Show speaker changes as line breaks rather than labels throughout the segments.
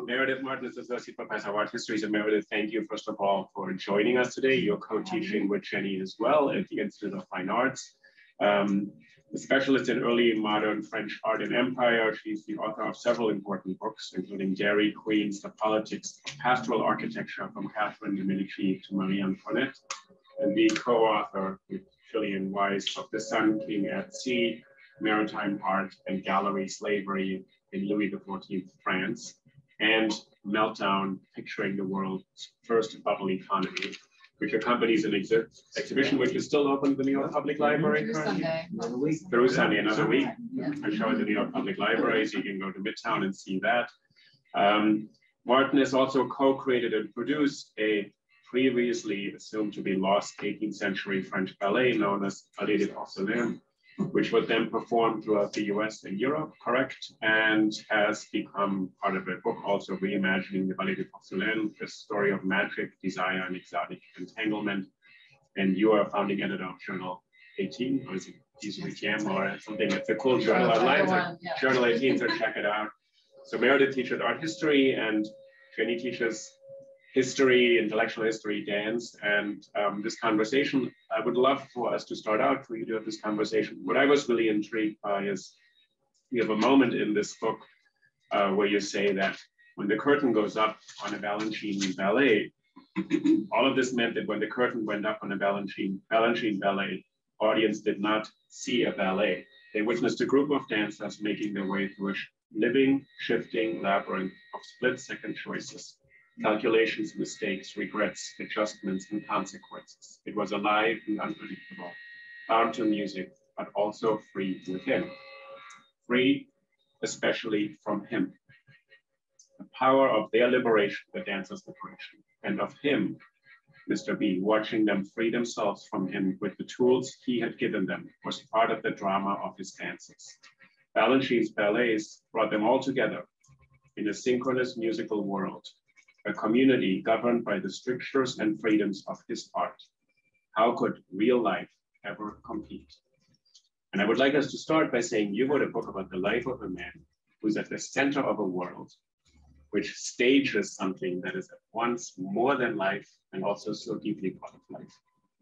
Meredith Martin is Associate Professor of Art History. So Meredith, thank you first of all for joining us today. You're co-teaching with Jenny as well at the Institute of Fine Arts. Um, a specialist in early modern French art and empire, she's the author of several important books, including Dairy Queens, The Politics of Pastoral Architecture from Catherine de Medici to Marie Antoinette, and the co-author with Gillian Weiss of The Sun King at Sea, Maritime Art and Galley Slavery in Louis XIV France, and Meltdown, Picturing the World's First Bubble Economy, which accompanies an exhi exhibition which is still open at the New York Public Library.
Through Sunday.
Another week.
Through Sunday, another week.
Yeah.
I show at the New York Public Library, so you can go to Midtown and see that. Um, Martin has also co-created and produced a previously assumed to be lost 18th century French ballet known as Ballet des Porcelaines, which was then performed throughout the US and Europe, correct? And has become part of a book also reimagining the Ballet des Porcelaines, the story of magic, desire, and exotic entanglement. And you are founding editor of Journal 18, or is it 18 or something? It's a cool journal
Journal
online. so
yeah.
Journal 18, so check it out. So Meredith teaches art history and Jenny teaches history, intellectual history, dance. And um, this conversation, I would love for us to start out for you to have this conversation. What I was really intrigued by is you have a moment in this book uh, where you say that when the curtain goes up on a Balanchine ballet, all of this meant that when the curtain went up on a Balanchine, Balanchine ballet, audience did not see a ballet. They witnessed a group of dancers making their way through a living, shifting labyrinth of split second choices, calculations, mistakes, regrets, adjustments, and consequences. It was alive and unpredictable, bound to music, but also free within. Free, especially from him. The power of their liberation, the dancer's liberation, and of him, Mr. B, watching them free themselves from him with the tools he had given them was part of the drama of his dances. Balanchine's ballets brought them all together in a synchronous musical world, a community governed by the strictures and freedoms of his art. How could real life ever compete? And I would like us to start by saying you wrote a book about the life of a man who's at the center of a world which stages something that is at once more than life and also so deeply part of life.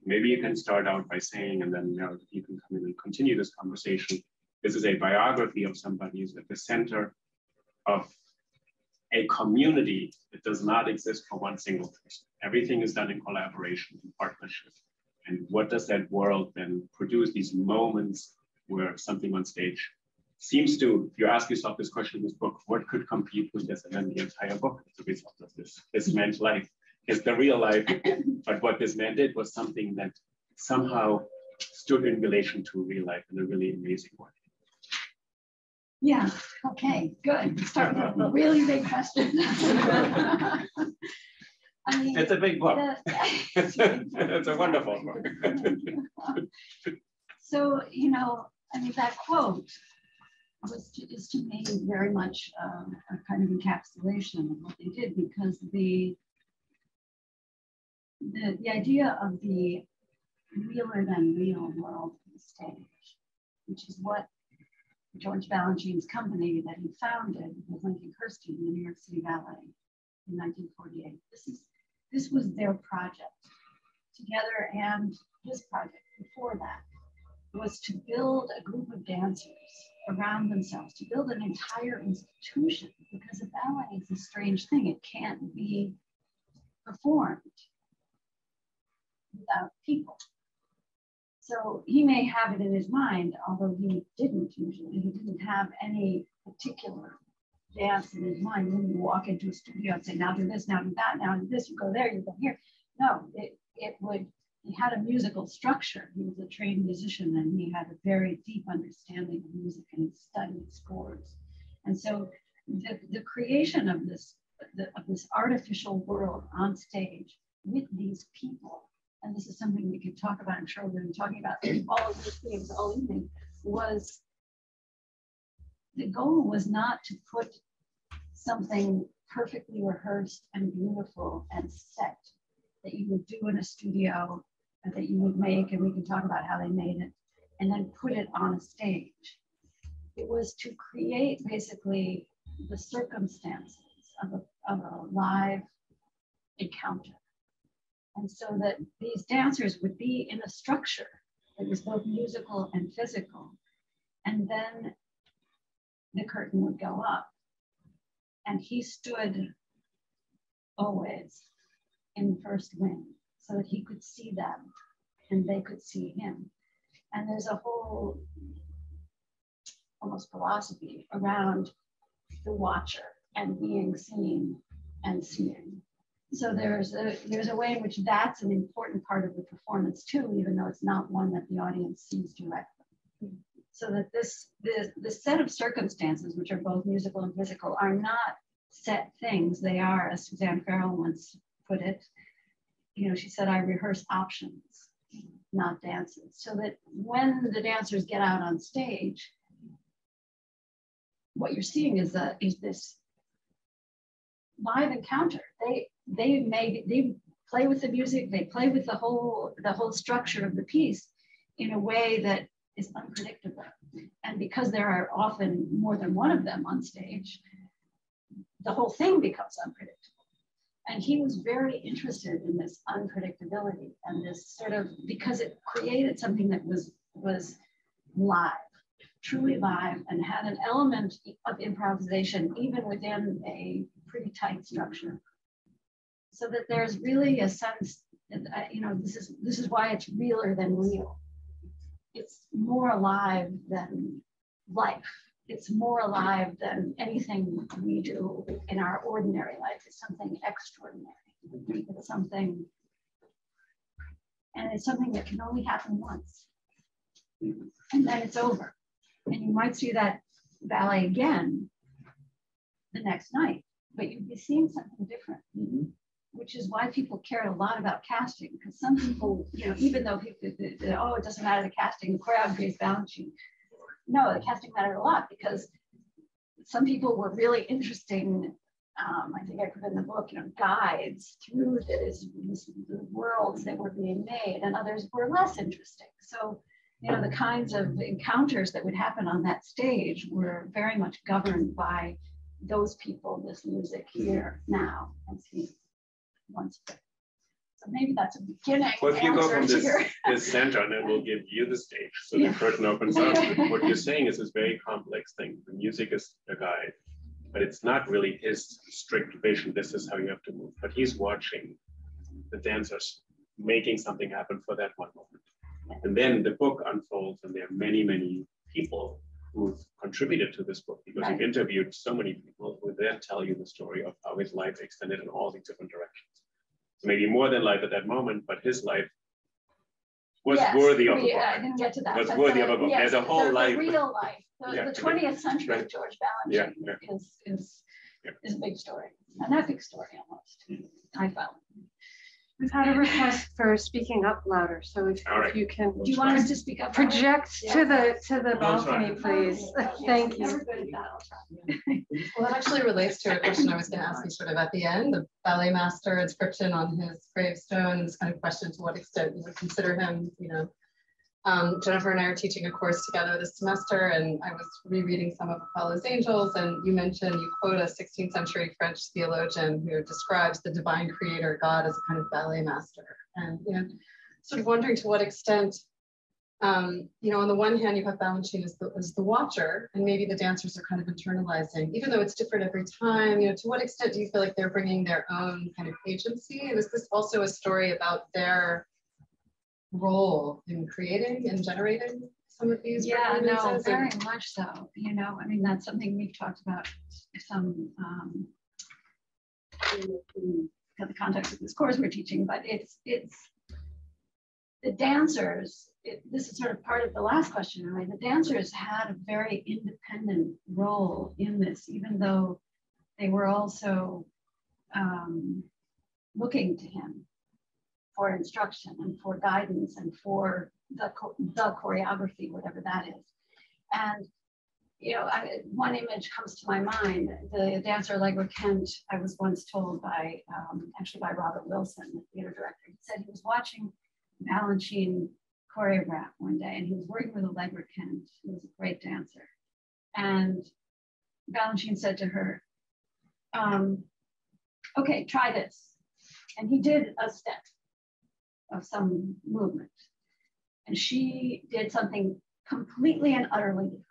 Maybe you can start out by saying, and then you, know, you can come in and continue this conversation. This is a biography of somebody who's at the center of a community that does not exist for one single person. Everything is done in collaboration, in partnership. And what does that world then produce? These moments where something on stage seems to, if you ask yourself this question in this book, what could compete with this? And then the entire book is a result of this. This man's life is the real life. But what this man did was something that somehow stood in relation to real life in a really amazing way.
Yeah, okay, good. Start with a really big question. I mean,
It's a big book.
the-
it's a wonderful book.
So, you know, I mean, that quote was to, is to me very much um, a kind of encapsulation of what they did because the, the, the idea of the realer than real world stage, which is what George Balanchine's company that he founded with Lincoln Kirstein, the New York City Ballet in 1948. This is this was their project together and his project before that was to build a group of dancers around themselves, to build an entire institution because a ballet is a strange thing. It can't be performed without people. So he may have it in his mind, although he didn't usually. He didn't have any particular dance in his mind. When you walk into a studio and say, now do this, now do that, now do this, you go there, you go here. No, it, it would, he had a musical structure. He was a trained musician and he had a very deep understanding of music and studied scores. And so the, the creation of this, the, of this artificial world on stage with these people and this is something we could talk about, I'm sure we're going to be talking about all of these things all evening, was the goal was not to put something perfectly rehearsed and beautiful and set that you would do in a studio and that you would make, and we can talk about how they made it, and then put it on a stage. It was to create basically the circumstances of a, of a live encounter. And so that these dancers would be in a structure that was both musical and physical. And then the curtain would go up. And he stood always in the first wing so that he could see them and they could see him. And there's a whole almost philosophy around the watcher and being seen and seeing. So there's a there's a way in which that's an important part of the performance too, even though it's not one that the audience sees directly. So that this the, the set of circumstances, which are both musical and physical, are not set things. They are, as Suzanne Farrell once put it, you know, she said, I rehearse options, not dances. So that when the dancers get out on stage, what you're seeing is that is this live encounter. They they make they play with the music, they play with the whole the whole structure of the piece in a way that is unpredictable. And because there are often more than one of them on stage, the whole thing becomes unpredictable. And he was very interested in this unpredictability and this sort of because it created something that was was live truly live and had an element of improvisation even within a pretty tight structure. So that there's really a sense, that, uh, you know, this is this is why it's realer than real. It's more alive than life. It's more alive than anything we do in our ordinary life. It's something extraordinary. It's something, and it's something that can only happen once. And then it's over. And you might see that ballet again the next night, but you'd be seeing something different. Mm-hmm. Which is why people cared a lot about casting, because some people, you know, even though people, oh, it doesn't matter the casting, the choreography is Balanchine. No, the casting mattered a lot because some people were really interesting. Um, I think I put in the book, you know, guides through this, this, the worlds that were being made, and others were less interesting. So you know, the kinds of encounters that would happen on that stage were very much governed by those people, this music here now, as he once. So maybe that's a beginning.
Well, if you go from this, this center, and then we'll give you the stage. So yeah. the curtain opens up. what you're saying is this very complex thing. The music is a guide, but it's not really his strict vision. This is how you have to move. But he's watching the dancers making something happen for that one moment. And then the book unfolds, and there are many, many people who've contributed to this book because right. you've interviewed so many people who then tell you the story of how his life extended in all these different directions. Maybe more than life at that moment, but his life was yes, worthy of we, a book.
I didn't get to that.
Was worthy of a book. Yes, There's a whole
the,
life.
The real life. The, yeah, the 20th century right. George Balanchine yeah, yeah. is is is a big story, an epic story almost. Mm. I felt.
We've had a request for speaking up louder, so if,
right.
if you can.
Do you want us to speak up?
Project to the to the balcony, please. Thank you.
Well, that actually relates to a question I was going to ask you sort of at the end. The ballet master inscription on his gravestone, this kind of question to what extent you would consider him, you know, um, Jennifer and I are teaching a course together this semester, and I was rereading some of Apollo's Angels, and you mentioned, you quote a 16th century French theologian who describes the divine creator, God, as a kind of ballet master. And, you know, sort of wondering to what extent, um, you know, on the one hand, you have Balanchine as the, as the watcher, and maybe the dancers are kind of internalizing, even though it's different every time, you know, to what extent do you feel like they're bringing their own kind of agency? And is this also a story about their role in creating and generating some of these
yeah no very and... much so. You know i mean that's something we've talked about some um, in, the context of this course we're teaching but it's it's the dancers it, this is sort of part of the last question right? The dancers had a very independent role in this even though they were also um, looking to him for instruction and for guidance and for the, the choreography, whatever that is. And, you know, I, one image comes to my mind. The dancer Allegra Kent, I was once told by, um, actually by Robert Wilson, the theater director, he said he was watching Balanchine choreograph one day and he was working with Allegra Kent, who was a great dancer. And Balanchine said to her, um, okay, try this. And he did a step of some movement. And she did something completely and utterly different.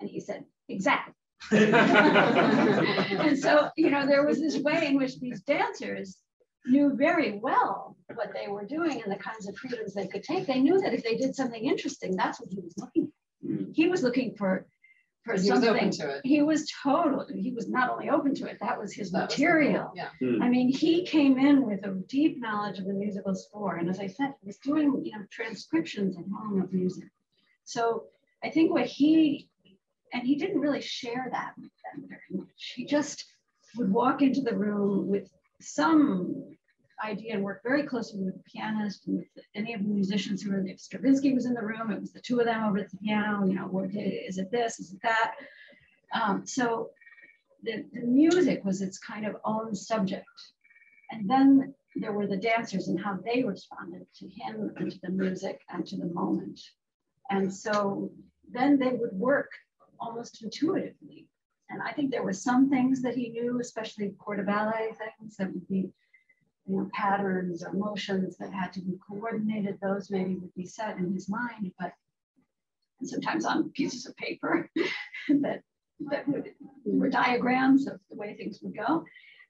And he said, exactly. and so, you know, there was this way in which these dancers knew very well what they were doing and the kinds of freedoms they could take. They knew that if they did something interesting, that's what he was looking for. Mm. He was looking for for
he
something.
Was open to it.
He was totally, he was not only open to it, that was his that material.
Was yeah.
Hmm.
I mean, he came in with a deep knowledge of the musical score. And as I said, he was doing, you know, transcriptions at home of music. So I think what he, and he didn't really share that with them very much. He just would walk into the room with some idea and work very closely with the pianist and with any of the musicians who were if Stravinsky was in the room, it was the two of them over at the piano, you know, what, is it this, is it that? Um, so the, the music was its kind of own subject. And then there were the dancers and how they responded to him and to the music and to the moment. And so then they would work almost intuitively. And I think there were some things that he knew, especially corps de ballet things that would be you know, patterns or motions that had to be coordinated, those maybe would be set in his mind, but sometimes on pieces of paper that, that would, were diagrams of the way things would go.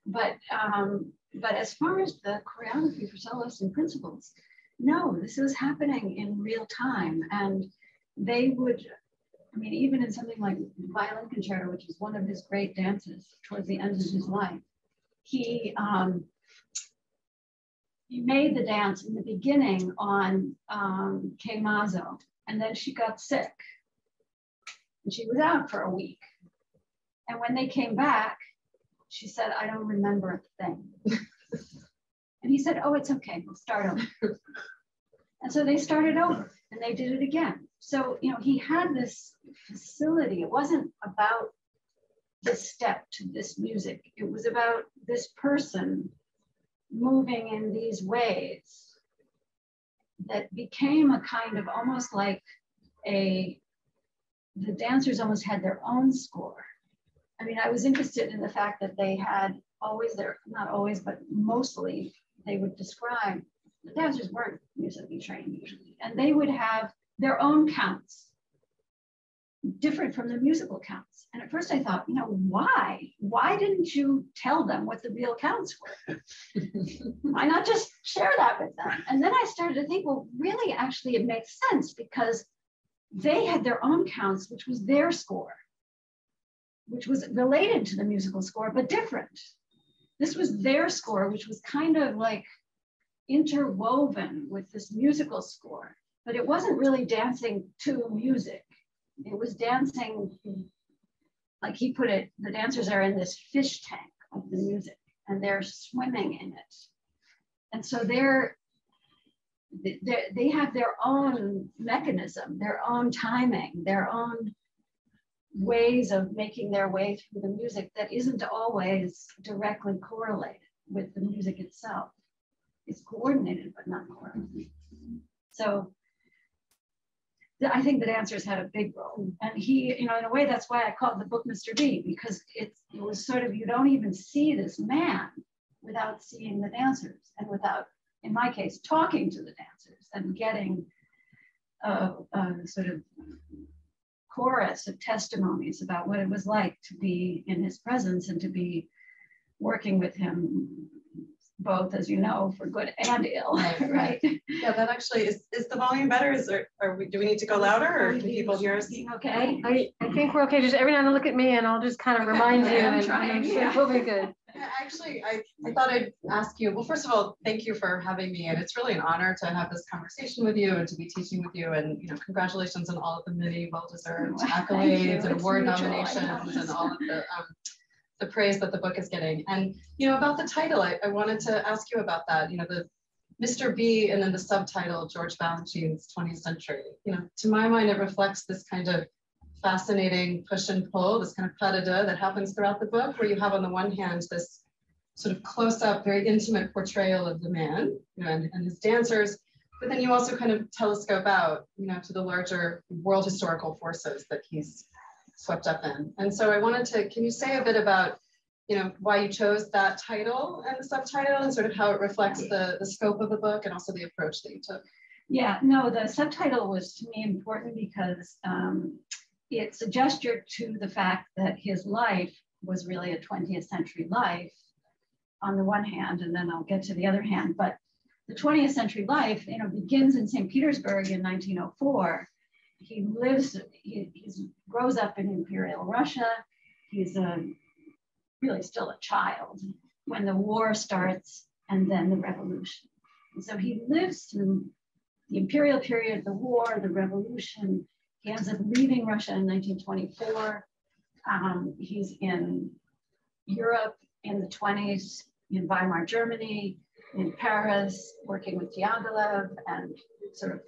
But, um, but as far as the choreography for soloists and principals, no, this was happening in real time. And they would, I mean, even in something like Violin Concerto, which is one of his great dances towards the end of his life, he, um, he made the dance in the beginning on um, and then she got sick. And she was out for a week. And when they came back, she said, I don't remember a thing. and he said, Oh, it's okay, we'll start over. and so they started over and they did it again. So, you know, he had this facility. It wasn't about this step to this music, it was about this person moving in these ways that became a kind of almost like a, the dancers almost had their own score. I mean, I was interested in the fact that they had always their, not always, but mostly they would describe, the dancers weren't musically trained usually, and they would have their own counts different from the musical counts. And at first I thought, you know, why? Why didn't you tell them what the real counts were? why not just share that with them? And then I started to think, well, really, actually, it makes sense because they had their own counts, which was their score, which was related to the musical score, but different. This was their score, which was kind of like interwoven with this musical score, but it wasn't really dancing to music it was dancing, like he put it, the dancers are in this fish tank of the music and they're swimming in it. And so they're, they're they have their own mechanism, their own timing, their own ways of making their way through the music that isn't always directly correlated with the music itself. It's coordinated, but not correlated. So I think the dancers had a big role. And he, you know, in a way, that's why I called the book Mr. B, because it, it was sort of, you don't even see this man without seeing the dancers and without, in my case, talking to the dancers and getting a, a sort of chorus of testimonies about what it was like to be in his presence and to be working with him both, as you know, for good and ill, right?
Yeah, that actually is, is the volume better? Is there, are we, do we need to go louder or can people hear us?
Okay.
I, I think we're okay. Just every now and then look at me and I'll just kind of remind you
I'm
and
trying,
and
yeah.
we'll be good.
Actually, I, I thought I'd ask you, well, first of all, thank you for having me. And it's really an honor to have this conversation with you and to be teaching with you. And, you know, congratulations on all of the many well-deserved accolades and award nominations and all of the, um, the praise that the book is getting. And, you know, about the title, I, I wanted to ask you about that, you know, the Mr. B and then the subtitle, George Balanchine's 20th Century. You know, to my mind, it reflects this kind of fascinating push and pull, this kind of pas de deux that happens throughout the book, where you have on the one hand this sort of close-up, very intimate portrayal of the man you know, and, and his dancers, but then you also kind of telescope out, you know, to the larger world historical forces that he's swept up in. And so I wanted to, can you say a bit about you know, why you chose that title and the subtitle and sort of how it reflects the, the scope of the book and also the approach that you took.
Yeah, no, the subtitle was to me important because um, it's a gesture to the fact that his life was really a 20th century life on the one hand, and then I'll get to the other hand. But the 20th century life, you know, begins in St. Petersburg in 1904. He lives, he he's, grows up in Imperial Russia. He's a, really still a child when the war starts and then the revolution. And so he lives through the imperial period, the war, the revolution. He ends up leaving Russia in 1924. Um, he's in Europe in the 20s, in Weimar, Germany, in Paris, working with Diaghilev and sort of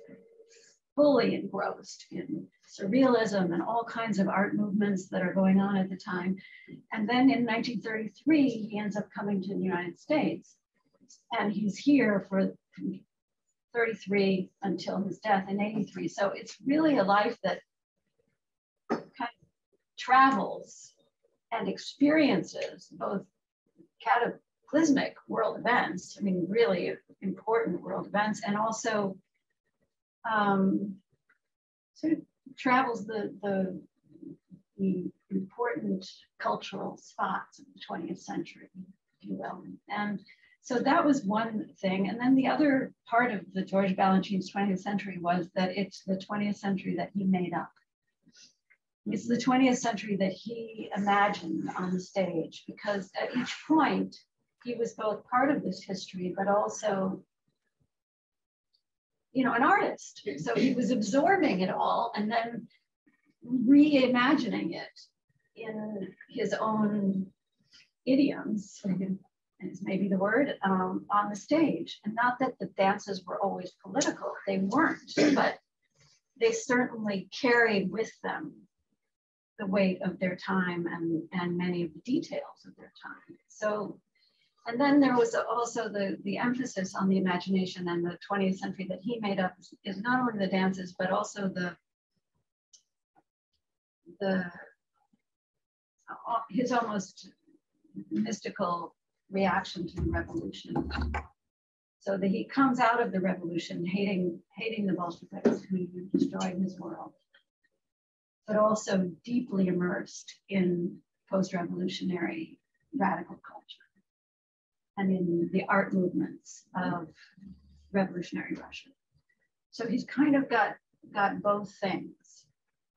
fully engrossed in surrealism and all kinds of art movements that are going on at the time. And then in 1933, he ends up coming to the United States. And he's here for 33 until his death in 83. So it's really a life that kind of travels and experiences both cataclysmic world events, I mean, really important world events, and also um, sort of travels the, the, the important cultural spots of the 20th century, if you will. And so that was one thing. And then the other part of the George Balanchine's 20th century was that it's the 20th century that he made up. It's the 20th century that he imagined on the stage because at each point, he was both part of this history, but also, you know, an artist. So he was absorbing it all and then reimagining it in his own idioms is maybe the word, um, on the stage. And not that the dances were always political, they weren't, but they certainly carried with them the weight of their time and, and many of the details of their time. So, and then there was also the, the emphasis on the imagination and the 20th century that he made up is, not only the dances, but also the, the uh, his almost mystical reaction to the revolution. So that he comes out of the revolution hating, hating the Bolsheviks who destroyed his world, but also deeply immersed in post-revolutionary radical culture and in the art movements of revolutionary Russia. So he's kind of got, got both things.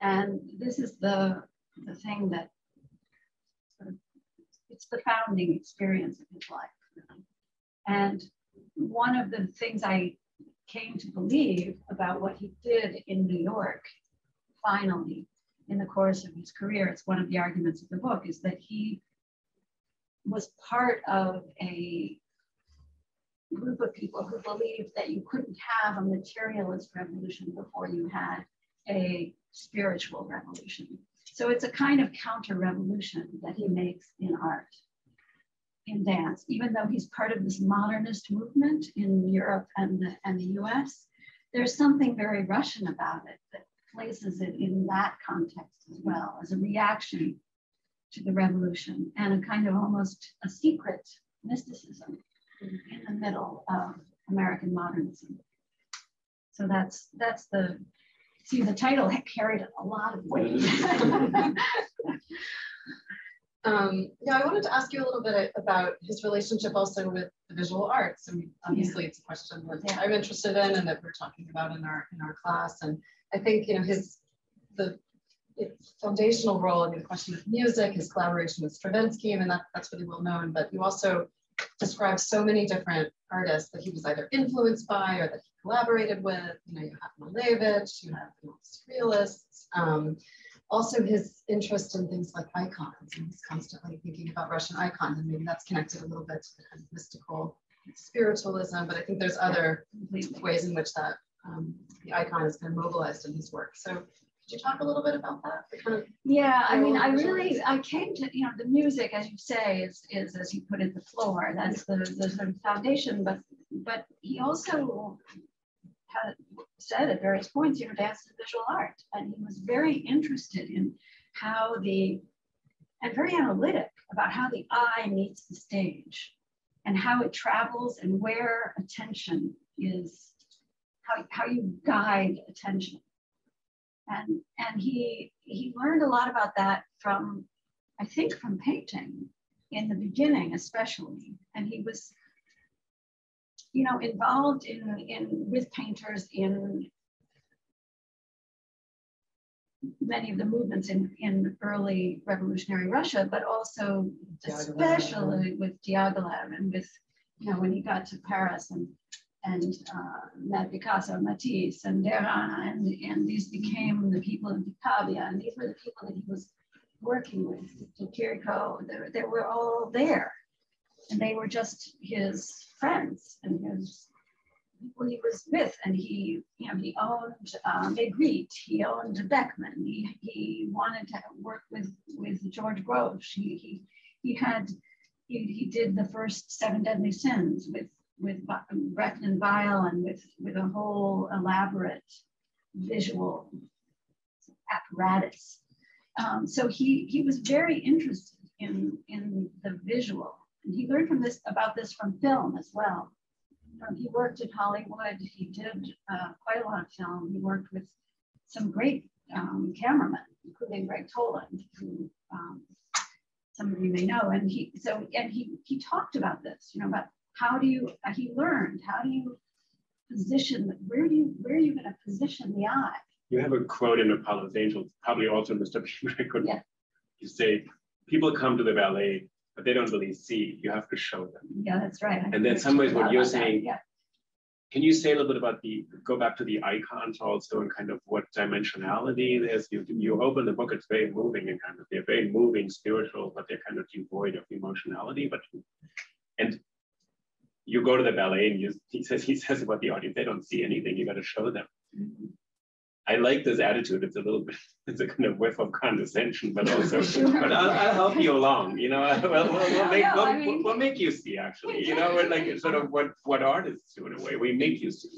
And this is the, the thing that it's the founding experience of his life. And one of the things I came to believe about what he did in New York, finally, in the course of his career, it's one of the arguments of the book, is that he was part of a group of people who believed that you couldn't have a materialist revolution before you had a spiritual revolution. So it's a kind of counter revolution that he makes in art, in dance, even though he's part of this modernist movement in Europe and the, and the US. There's something very Russian about it that places it in that context as well, as a reaction to the revolution and a kind of almost a secret mysticism in, in the middle of American modernism. So that's that's the see the title carried a lot of weight.
um, yeah, I wanted to ask you a little bit about his relationship also with the visual arts. I mean, obviously yeah. it's a question that yeah. I'm interested in and that we're talking about in our in our class. And I think you know his the foundational role in the question of music, his collaboration with Stravinsky, mean that, that's really well known, but you also describe so many different artists that he was either influenced by or that he collaborated with. You know, you have Malevich, you have the surrealists. Um, also his interest in things like icons, and he's constantly thinking about Russian icons, and maybe that's connected a little bit to the kind of mystical spiritualism, but I think there's other ways in which that um, the icon is kind of mobilized in his work. So could you talk a little bit about that?
Yeah, I mean, I really, I came to, you know, the music, as you say, is, is as you put it, the floor. That's the, the sort of foundation. But but he also had said at various points, you know, dance is visual art, and he was very interested in how the and very analytic about how the eye meets the stage and how it travels and where attention is, how, how you guide attention. And, and he, he learned a lot about that from, I think, from painting in the beginning, especially. And he was, you know, involved in, in with painters in many of the movements in, in early revolutionary Russia, but also especially with Diaghilev and with, you know, when he got to Paris and and uh, met Picasso, Matisse, and Derain, and, and these became the people in Picabia, and these were the people that he was working with, Chirico, they, they were all there, and they were just his friends and his people he was with, and he, you know, he owned um, Magritte, he owned Beckmann, he, he wanted to work with, with George Grosz, he, he, he had, he, he did the first Seven Deadly Sins with, with Brecht and Weill and with, with a whole elaborate visual apparatus. Um, so he, he was very interested in, in the visual. And he learned from this about this from film as well. Um, he worked in Hollywood. He did uh, quite a lot of film. He worked with some great um, cameramen, including Gregg Toland, who um, some of you may know. And he so and he he talked about this, you know, about how do you uh, he learned how do you position where do you where are you going to position the eye?
You have a quote in Apollo's Angels, probably also Mr. Piedmont.
Yeah.
You say people come to the ballet but they don't really see. You have to show them.
Yeah, that's right.
and then some ways what you're saying,
yeah.
can you say a little bit about the, go back to the icons also and kind of what dimensionality there's? You, you open the book, it's very moving and kind of, they're very moving, spiritual, but they're kind of devoid of emotionality. But, and you go to the ballet and you, he says, he says about the audience, they don't see anything, you got to show them. Mm -hmm. I like this attitude. It's a little bit, it's a kind of whiff of condescension, but also, sure. but I'll, I'll, help you along. You know, well, we'll, we'll, make, we'll, I mean, we'll, make you see. Actually, you know, we're like sort of what what artists do in a way. We make you see.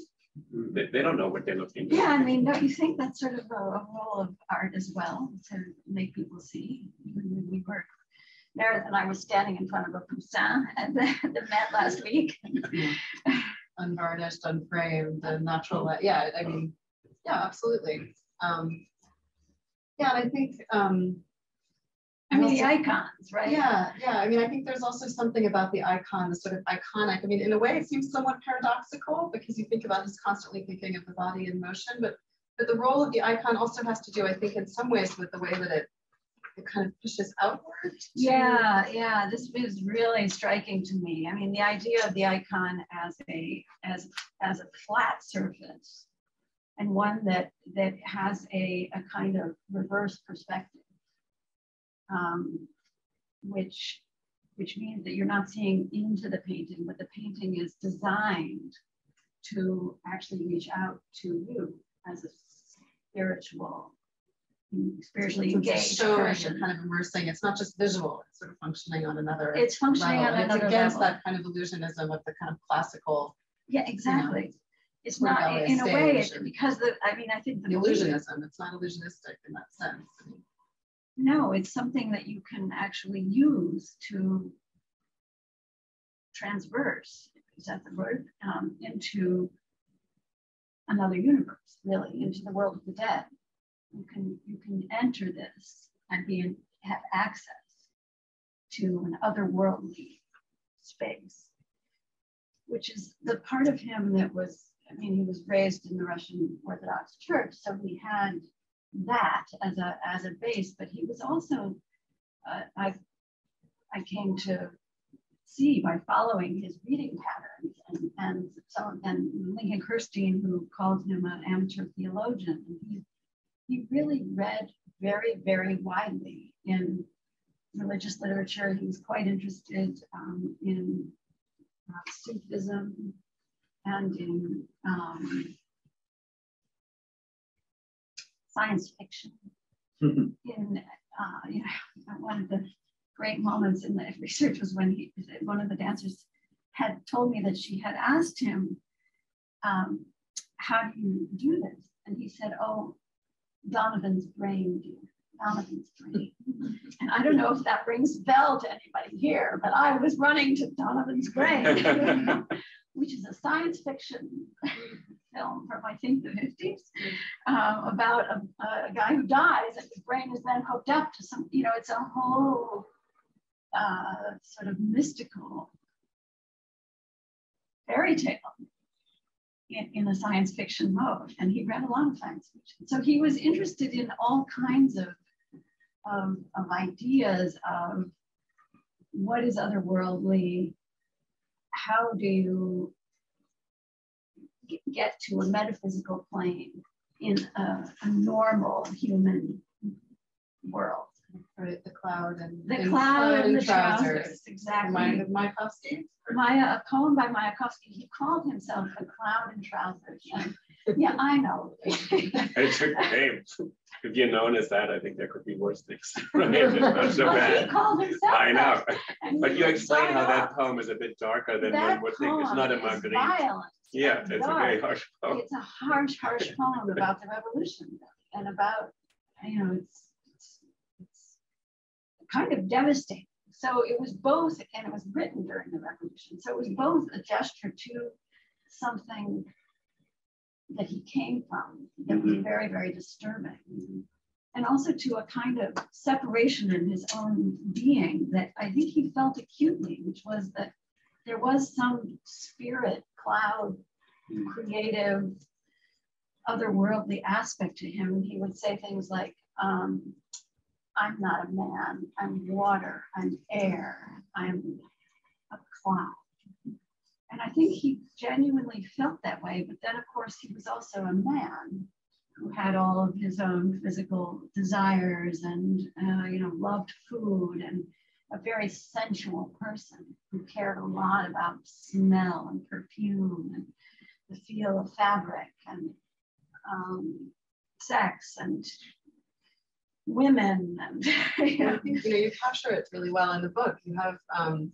They, they don't know what they're looking.
For. Yeah, I mean, don't you think that's sort of a, a role of art as well to make people see? When we work Meredith and I were standing in front of a Poussin at the, the Met last week.
Unvarnished, unframed, the natural light. Yeah, I mean, yeah, absolutely. Um, yeah, and I think. Um,
I mean, the icons, right?
Yeah, yeah. I mean, I think there's also something about the icon, the sort of iconic. I mean, in a way, it seems somewhat paradoxical because you think about this constantly thinking of the body in motion, but but the role of the icon also has to do, I think, in some ways with the way that it it kind of pushes outward.
Yeah, yeah. This was really striking to me. I mean, the idea of the icon as a as as a flat surface and one that that has a, a kind of reverse perspective, um, which which means that you're not seeing into the painting, but the painting is designed to actually reach out to you as a spiritual, spiritually engaged
showing person. kind of immersing. It's not just visual; it's sort of functioning on another.
It's functioning
level.
on another
It's against
level.
that kind of illusionism of the kind of classical.
Yeah, exactly. You know, it's not in a way
and-
because the I mean I think the
The illusionism. It's not illusionistic in that sense. I mean,
No, it's something that you can actually use to transverse, is that the word, um, into another universe, really, into the world of the dead. You can you can enter this and be have access to an otherworldly space, which is the part of him that was. I mean, he was raised in the Russian Orthodox Church, so he had that as a as a base, but he was also uh, I I came to see by following his reading patterns and and some and Lincoln Kirstein, who called him an amateur theologian, and he he really read very very widely in religious literature. He was quite interested um, in uh, Sufism and in um, science fiction. in uh, you know, one of the great moments in the research was when he, one of the dancers had told me that she had asked him, um, "How do you do this?" And he said, "Oh, Donovan's brain, dear. Donovan's brain." And I don't know if that rings a bell to anybody here, but I was running to Donovan's brain, which is a science fiction film from I think the 50s um, about a, a, guy who dies and his brain is then hooked up to some, you know, it's a whole uh, sort of mystical fairy tale in, in a science fiction mode. And he read a lot of science fiction. So he was interested in all kinds of, of, of ideas of what is otherworldly, how do you get to a metaphysical plane in a, a normal human world.
Right, the cloud and
the cloud and the trousers. trousers. Exactly.
Reminded of Mayakovsky.
Maya, a poem by Mayakovsky. He called himself the cloud and trousers. And, yeah, I know.
I took the name. If you're known as that, I think there could be worse things. right?
so bad. He called himself.
I know. But you explain how that poem is a bit darker than
that
one would think. It's not a Marguerite.
Violent.
Yeah, it's dark. a very harsh poem.
It's a harsh, harsh poem about the revolution and about, you know, it's, it's, it's kind of devastating. So it was both, and it was written during the revolution. So it was both a gesture to something that he came from that mm-hmm. was very, very disturbing. Mm-hmm. And also to a kind of separation in his own being that I think he felt acutely, which was that there was some spirit cloud, creative, otherworldly aspect to him. And he would say things like, um, I'm not a man, I'm water, I'm air, I'm a cloud. And I think he genuinely felt that way. But then, of course, he was also a man who had all of his own physical desires and, uh, you know, loved food and a very sensual person who cared a lot about smell and perfume and the feel of fabric and um, sex and women and
you know. you know you capture it really well in the book you have um,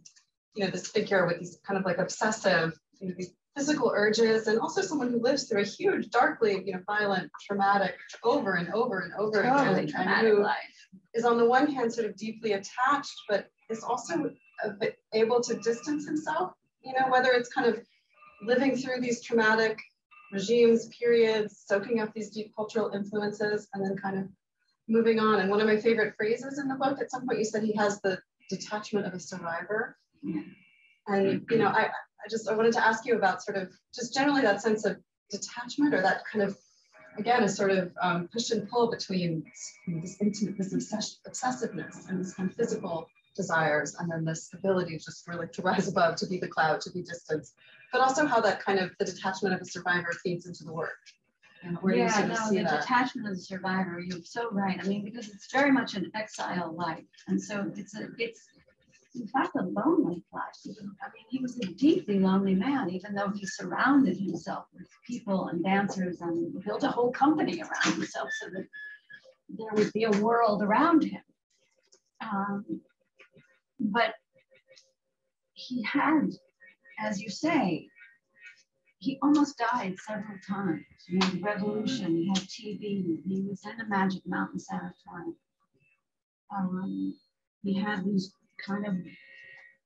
you know this figure with these kind of like obsessive you know, these physical urges and also someone who lives through a huge darkly you know violent traumatic over and over and over
totally
again
traumatic
and who
life
is on the one hand sort of deeply attached, but is also able to distance himself, you know, whether it's kind of living through these traumatic regimes, periods, soaking up these deep cultural influences, and then kind of moving on. And one of my favorite phrases in the book, at some point you said he has the detachment of a survivor. And, you know, I, I just, I wanted to ask you about sort of just generally that sense of detachment or that kind of again, a sort of um, push and pull between this intimate, this obsess obsessiveness and this kind of physical desires, and then this ability just really to rise above, to be the cloud, to be distance, but also how that kind of the detachment of a survivor feeds into the work.
Where yeah, you no, the that? detachment of the survivor, you're so right. I mean, because it's very much an exile life. And so it's a, it's in fact, a lonely life. I mean, he was a deeply lonely man, even though he surrounded himself with people and dancers and built a whole company around himself so that there would be a world around him. Um, but he had, as you say, he almost died several times. He had revolution, he had TB, he was in a Magic Mountain Sanatorium. Um, he had these kind of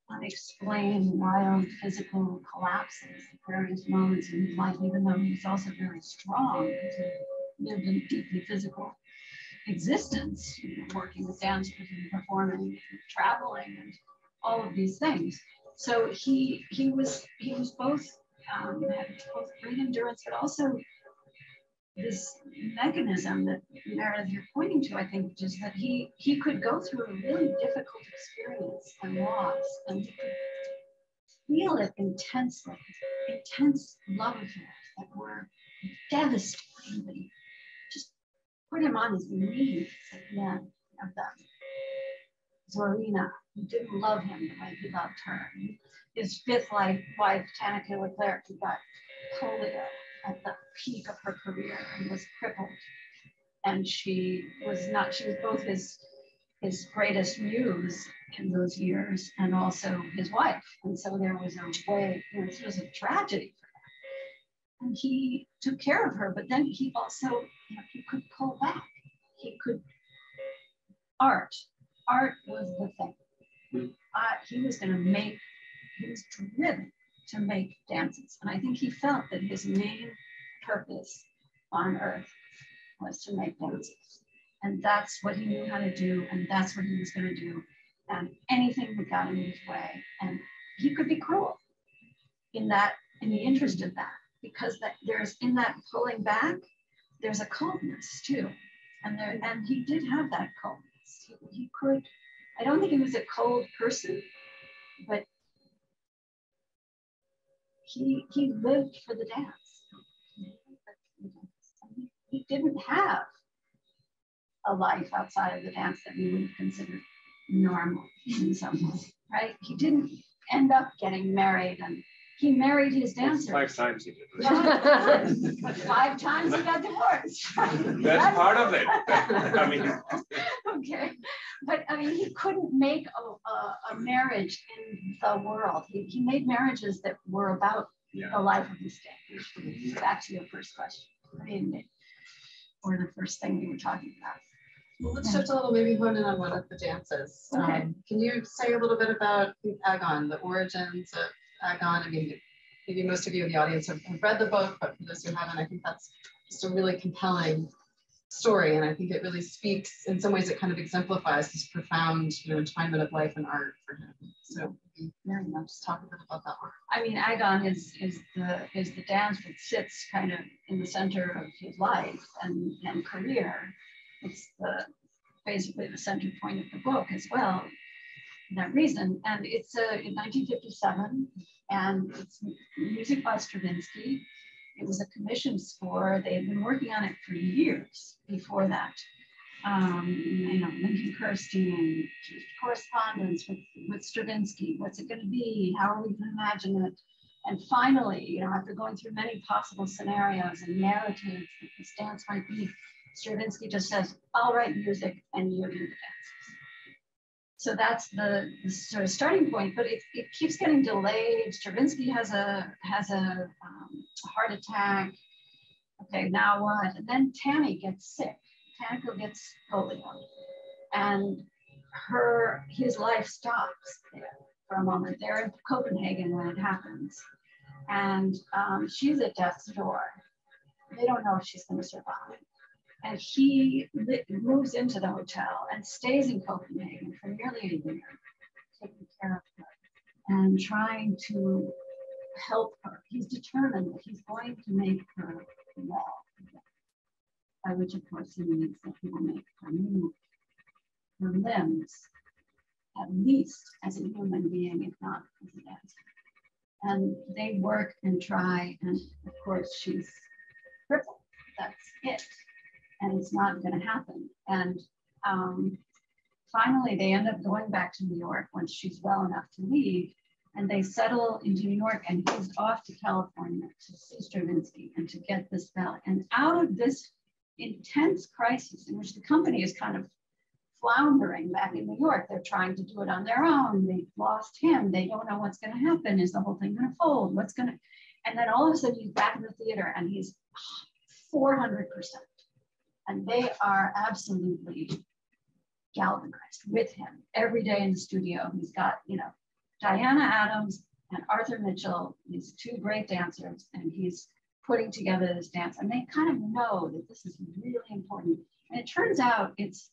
unexplained, wild physical collapses at various moments in his life, even though he was also very strong he lived in deeply physical existence, you know, working with dancers and performing and traveling and all of these things. So he he was he was both um, both great endurance, but also this mechanism that Meredith you're pointing to, I think, is that he he could go through a really difficult experience and loss, and feel it intensely, intense love affairs that were devastating. Just put him on his knees at the end of them. Zorina, who didn't love him the way he loved her. His fifth wife, wife Tanaquil Le Clercq, who got polio at the peak of her career and was crippled. And she was not, she was both his, his greatest muse in those years and also his wife. And so there was a way, you know, this was a tragedy for him. And he took care of her, but then he also, you know, he could pull back. He could art art was the thing. Uh, he was going to make, he was driven to make dances. And I think he felt that his main purpose on earth was to make dances. And that's what he knew how to do, and that's what he was going to do. And anything that got in his way, and he could be cruel in that, in the interest of that, because that there's in that pulling back, there's a coldness too. And there, and he did have that coldness. He, he could, I don't think he was a cold person, but he he lived for the dance. He didn't have a life outside of the dance that we would consider normal in some way, right? He didn't end up getting married and he married his dancer.
Five times he did.
five times he got divorced.
That's part of it. I mean,
okay, but I mean, he couldn't make a, a, a marriage in the world. He, he made marriages that were about
yeah.
the life of the state. Back to your first question, I mean, or the first thing we were talking about.
Well, let's shift a little, maybe hone in on one of the dances.
Okay.
Um, can you say a little bit about Agon, the origins of Agon? I mean, maybe most of you in the audience have, have read the book, but for those who haven't, I think that's just a really compelling story. And I think it really speaks, in some ways, it kind of exemplifies this profound you know, entwinement of life and art for him. So Mary, now just talk a bit about that.
I mean, Agon is is the is the dance that sits kind of in the center of his life and, and career. It's the basically the center point of the book as well. That reason, and it's uh, in 1957, and it's music by Stravinsky. It was a commission score. They had been working on it for years before that. Um, you know, Lincoln Kirstein, correspondence with, with Stravinsky. What's it going to be? How are we going to imagine it? And finally, you know, after going through many possible scenarios and narratives that this dance might be, Stravinsky just says, I'll write music and you do the dances. So that's the, the, sort of starting point, but it, it keeps getting delayed. Stravinsky has a has a, um, heart attack. Okay, now what? And then Tanny gets sick. Tanaquil gets polio, and her his life stops for a moment. They're in Copenhagen when it happens, and um, she's at death's door. They don't know if she's going to survive and he moves into the hotel and stays in Copenhagen for nearly a year, taking care of her and trying to help her. He's determined that he's going to make her well, by which, of course, he means that he will make her move her limbs at least as a human being, if not as a dancer. And they work and try, and of course, she's crippled. That's it and it's not going to happen. And um, finally, they end up going back to New York once she's well enough to leave. And they settle into New York, and he's off to California to see Stravinsky and to get this ballet. And out of this intense crisis, in which the company is kind of floundering back in New York, they're trying to do it on their own. They've lost him. They don't know what's going to happen. Is the whole thing going to fold? What's going to? And then all of a sudden, he's back in the theater, and he's 400 percent and they are absolutely galvanized with him every day in the studio. He's got, you know, Diana Adams and Arthur Mitchell, these two great dancers, and he's putting together this dance. And they kind of know that this is really important. And it turns out it's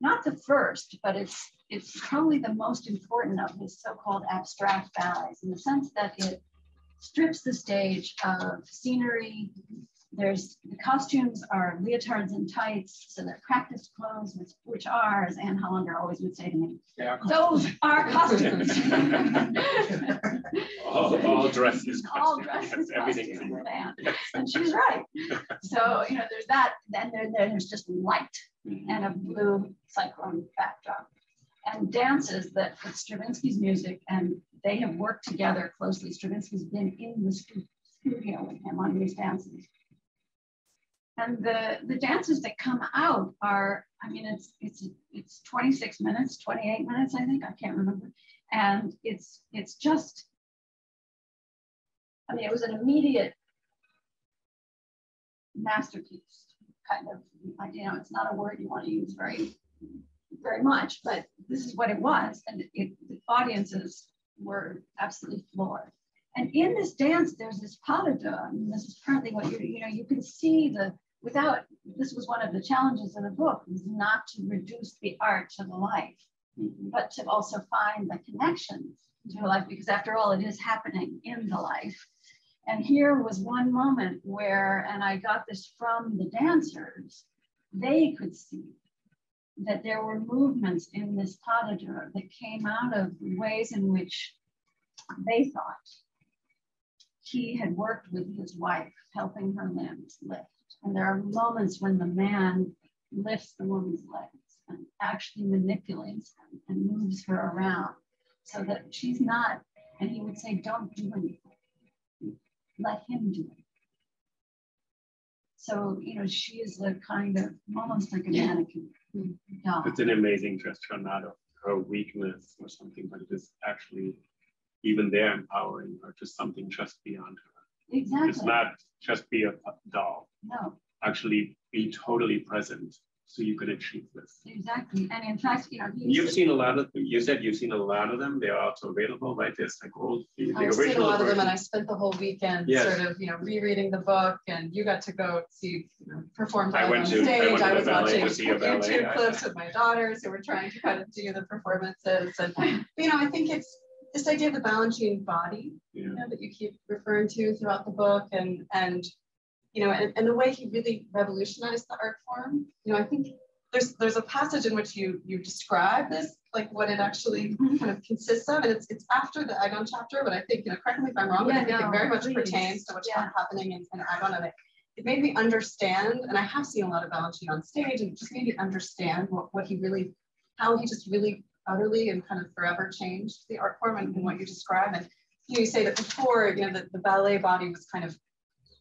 not the first, but it's it's probably the most important of his so-called abstract ballets in the sense that it strips the stage of scenery, there's the costumes are leotards and tights, so they're practice clothes, which, which are, as Ann Hollander always would say to me, those are costumes.
all, all dresses,
all
costumes,
dresses,
everything.
costumes, man. And she's right. So, you know, there's that, then there, there's just light mm-hmm. and a blue cyclone backdrop. And dances that with Stravinsky's music, and they have worked together closely. Stravinsky's been in the studio with him on these dances and the the dances that come out are i mean it's it's it's 26 minutes 28 minutes i think i can't remember and it's it's just i mean it was an immediate masterpiece kind of you know it's not a word you want to use very very much but this is what it was. And it, the audiences were absolutely floored. And in this dance, there's this pas de deux. I mean, this is partly what you, you know, you can see the, without, this was one of the challenges of the book, was not to reduce the art to the life,
Mhm.
but to also find the connections to the life, because after all, it is happening in the life. And here was one moment where, and I got this from the dancers, they could see that there were movements in this deux that came out of ways in which they thought he had worked with his wife, helping her limbs lift. And there are moments when the man lifts the woman's legs and actually manipulates them and moves her around so that she's not, and he would say, don't do anything. Let him do it. So, you know, she is a kind of almost like a mannequin doll.
It's an amazing gesture, not of her weakness or something, but it is actually even there empowering her to something just beyond her. It's not just be a doll,
No,
actually be totally present so you can achieve this.
exactly. And in fact, you know,
You've seen a lot of them. You said you've seen a lot of them. They are also available, right? There's like old, the,
I've seen a lot of them and I spent the whole weekend
Yes.
sort of, you know, rereading the book and you got to go see, you know, perform
I went
on
to- I
stage.
went to
I was watching
to see a ballet.
YouTube
I-
clips with my daughters who were trying to kind of do the performances. And, you know, I think it's this idea of the Balanchine body,
Yeah.
you know, that you keep referring to throughout the book and, and, you know, and, and the way he really revolutionized the art form. You know, I think there's there's a passage in which you you describe this, like what it actually mm-hmm. kind of consists of, and it's it's after the Agon chapter, but I think you know, correct me if I'm wrong, but I think
no,
it very much
please.
pertains to what's
Yeah.
happening in, in Agon, and it, it made me understand, and I have seen a lot of Balanchine on stage, and it just made me understand what what he really, how he just really utterly and kind of forever changed the art form and, and what you describe, and you, know, you say that before, you know, the, the ballet body was kind of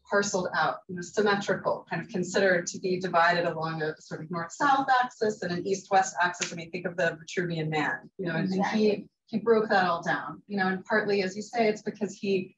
parceled out, you know, symmetrical, kind of considered to be divided along a sort of north-south axis and an east-west axis. I mean, think of the Vitruvian man, you know, and, and he he broke that all down, you know, and partly, as you say, it's because he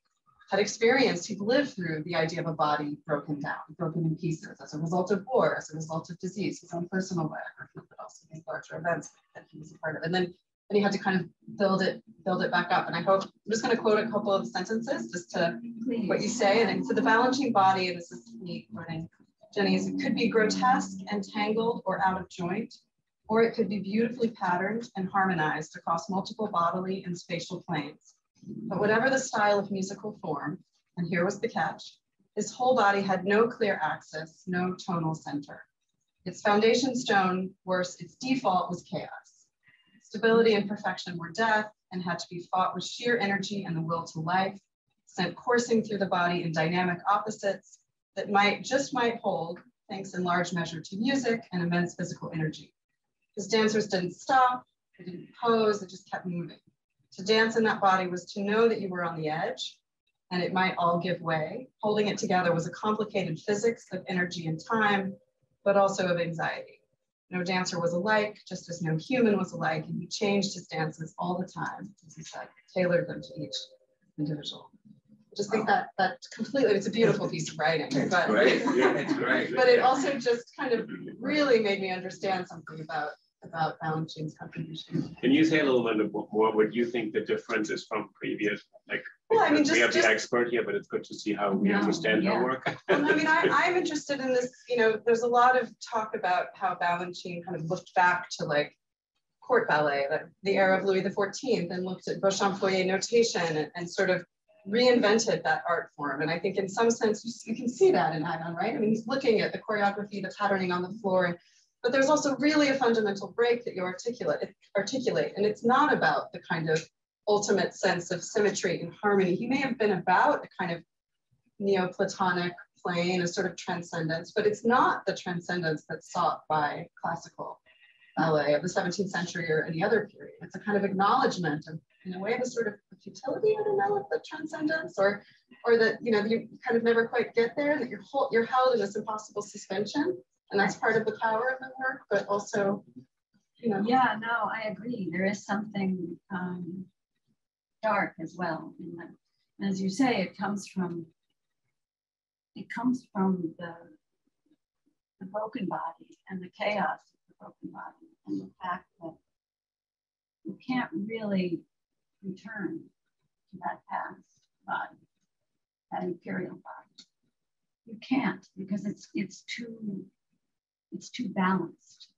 had experienced, he'd lived through the idea of a body broken down, broken in pieces as a result of war, as a result of disease, his own personal biography, but also these larger events that he was a part of. And then and he had to kind of build it, build it back up. And I hope I'm just going to quote a couple of sentences just to
please.
what you say. And then, so the Balanchine body, and this is me quoting Jenny, is it could be grotesque and tangled or out of joint, or it could be beautifully patterned and harmonized across multiple bodily and spatial planes. But whatever the style of musical form, and here was the catch, his whole body had no clear axis, no tonal center. Its foundation stone, worse, its default was chaos. Stability and perfection were death and had to be fought with sheer energy and the will to life, sent coursing through the body in dynamic opposites that might just might hold, thanks in large measure to music and immense physical energy. His dancers didn't stop, they didn't pose, they just kept moving. To dance in that body was to know that you were on the edge and it might all give way. Holding it together was a complicated physics of energy and time, but also of anxiety. No dancer was alike, just as no human was alike, and he changed his dances all the time, as he said, tailored them to each individual. I just think that that completely, it's a beautiful piece of writing, but,
Great, yeah, it's great.
but it also just kind of really made me understand something about about Balanchine's contribution.
Can you say a little bit more what you think the difference is from previous, like,
Well, I mean,
we
just-
have the expert here, but it's good to see how we
No,
understand
yeah.
her work.
Well, I mean, I, I'm interested in this, you know, there's a lot of talk about how Balanchine kind of looked back to like court ballet, like the era of Louis XIV, and looked at Beauchamp-Feuillet notation and, and sort of reinvented that art form. And I think in some sense, you, you can see that in Agon, right? I mean, he's looking at the choreography, the patterning on the floor, but there's also really a fundamental break that you articulate, articulate. And it's not about the kind of ultimate sense of symmetry and harmony. He may have been about a kind of Neoplatonic plane, a sort of transcendence, but it's not the transcendence that's sought by classical ballet of the 17th century or any other period. It's a kind of acknowledgement of, in a way, the sort of futility, I don't know, of the transcendence, or or that you know you kind of never quite get there, that you're you're held in this impossible suspension, and that's part of the power of the work, but also, you know,
Yeah, no, I agree. There is something um, dark as well. In that. And as you say, it comes from it comes from the the broken body and the chaos of the broken body and the fact that you can't really return to that past body, that imperial body. You can't because it's it's too it's too balanced.